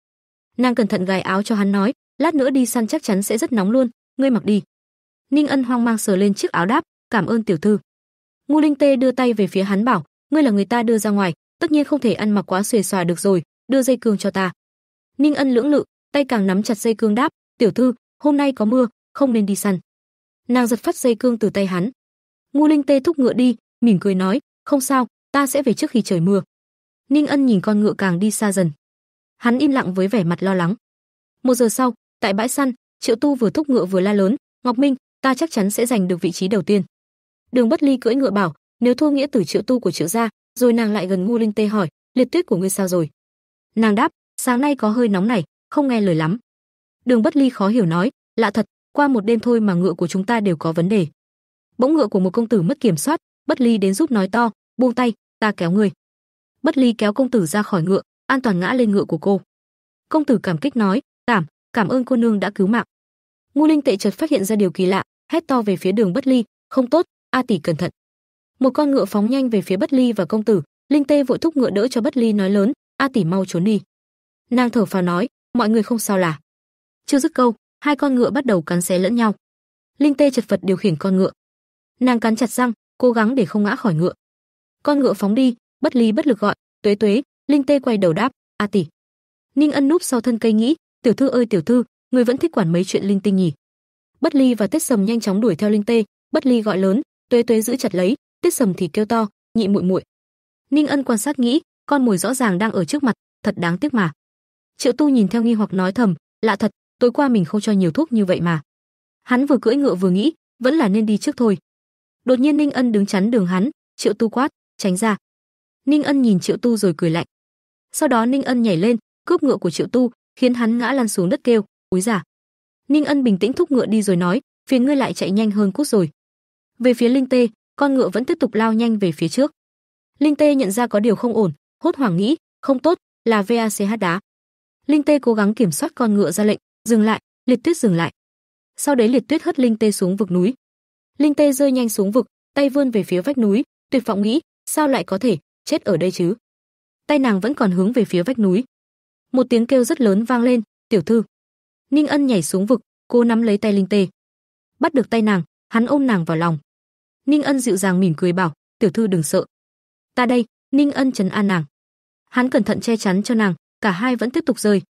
Nàng cẩn thận gài áo cho hắn nói, lát nữa đi săn chắc chắn sẽ rất nóng luôn, ngươi mặc đi. Ninh Ân hoang mang sờ lên chiếc áo đáp, cảm ơn tiểu thư. Ngô Linh Tê đưa tay về phía hắn bảo, ngươi là người ta đưa ra ngoài, tất nhiên không thể ăn mặc quá xuề xòa được rồi, đưa dây cương cho ta. Ninh Ân lưỡng lự, tay càng nắm chặt dây cương đáp, tiểu thư, hôm nay có mưa, không nên đi săn. Nàng giật phát dây cương từ tay hắn. Ngô Linh Tê thúc ngựa đi, mỉm cười nói, không sao, ta sẽ về trước khi trời mưa. Ninh Ân nhìn con ngựa càng đi xa dần. Hắn im lặng với vẻ mặt lo lắng. Một giờ sau, tại bãi săn, Triệu Tu vừa thúc ngựa vừa la lớn, "Ngọc Minh, ta chắc chắn sẽ giành được vị trí đầu tiên." Đường Bất Ly cưỡi ngựa bảo, "Nếu thua nghĩa tử Triệu Tu của Triệu gia." Rồi nàng lại gần Ngô Linh Tê hỏi, "Liệt tuyết của ngươi sao rồi?" Nàng đáp, "Sáng nay có hơi nóng này, không nghe lời lắm." Đường Bất Ly khó hiểu nói, "Lạ thật, qua một đêm thôi mà ngựa của chúng ta đều có vấn đề." Bỗng ngựa của một công tử mất kiểm soát, Bất Ly đến giúp nói to, "Buông tay, ta kéo ngươi." Bất Ly kéo công tử ra khỏi ngựa, an toàn ngã lên ngựa của cô. Công tử cảm kích nói, "Cảm, cảm ơn cô nương đã cứu mạng." Ngô Linh Tệ chợt phát hiện ra điều kỳ lạ, hét to về phía Đường Bất Ly, "Không tốt, A tỷ cẩn thận." Một con ngựa phóng nhanh về phía Bất Ly và công tử, Linh Tê vội thúc ngựa đỡ cho Bất Ly nói lớn, "A tỷ mau trốn đi." Nàng thở phào nói, "Mọi người không sao là?" Chưa dứt câu, hai con ngựa bắt đầu cắn xé lẫn nhau. Linh Tê chật vật điều khiển con ngựa. Nàng cắn chặt răng, cố gắng để không ngã khỏi ngựa. Con ngựa phóng đi, Bất Ly bất lực gọi, "Tuế Tuế." Linh Tê quay đầu đáp, "A tỷ." Ninh Ân núp sau thân cây nghĩ, "Tiểu thư ơi tiểu thư, người vẫn thích quản mấy chuyện linh tinh nhỉ?" Bất Ly và Tiết Sầm nhanh chóng đuổi theo Linh Tê, Bất Ly gọi lớn, "Tuế Tuế giữ chặt lấy." Tiết Sầm thì kêu to, "Nhị muội muội." Ninh Ân quan sát nghĩ, con mồi rõ ràng đang ở trước mặt, thật đáng tiếc mà. Triệu Tu nhìn theo nghi hoặc nói thầm, lạ thật, tối qua mình không cho nhiều thuốc như vậy mà. Hắn vừa cưỡi ngựa vừa nghĩ, vẫn là nên đi trước thôi. Đột nhiên Ninh Ân đứng chắn đường hắn, Triệu Tu quát, tránh ra. Ninh Ân nhìn Triệu Tu rồi cười lạnh. Sau đó Ninh Ân nhảy lên, cướp ngựa của Triệu Tu, khiến hắn ngã lăn xuống đất kêu, úi giả. Ninh Ân bình tĩnh thúc ngựa đi rồi nói, phiền ngươi lại chạy nhanh hơn cút rồi. Về phía Linh Tê, con ngựa vẫn tiếp tục lao nhanh về phía trước. Linh Tê nhận ra có điều không ổn, hốt hoảng nghĩ, không tốt, là VACH đá. Linh Tê cố gắng kiểm soát con ngựa ra lệnh, dừng lại, Liệt Tuyết dừng lại. Sau đấy Liệt Tuyết hất Linh Tê xuống vực núi. Linh Tê rơi nhanh xuống vực, tay vươn về phía vách núi, tuyệt vọng nghĩ, sao lại có thể chết ở đây chứ? Tay nàng vẫn còn hướng về phía vách núi. Một tiếng kêu rất lớn vang lên, "Tiểu thư." Ninh Ân nhảy xuống vực, cô nắm lấy tay Linh Tê. Bắt được tay nàng, hắn ôm nàng vào lòng. Ninh Ân dịu dàng mỉm cười bảo, "Tiểu thư đừng sợ." "Ta đây." Ninh Ân trấn an nàng. Hắn cẩn thận che chắn cho nàng, cả hai vẫn tiếp tục rơi.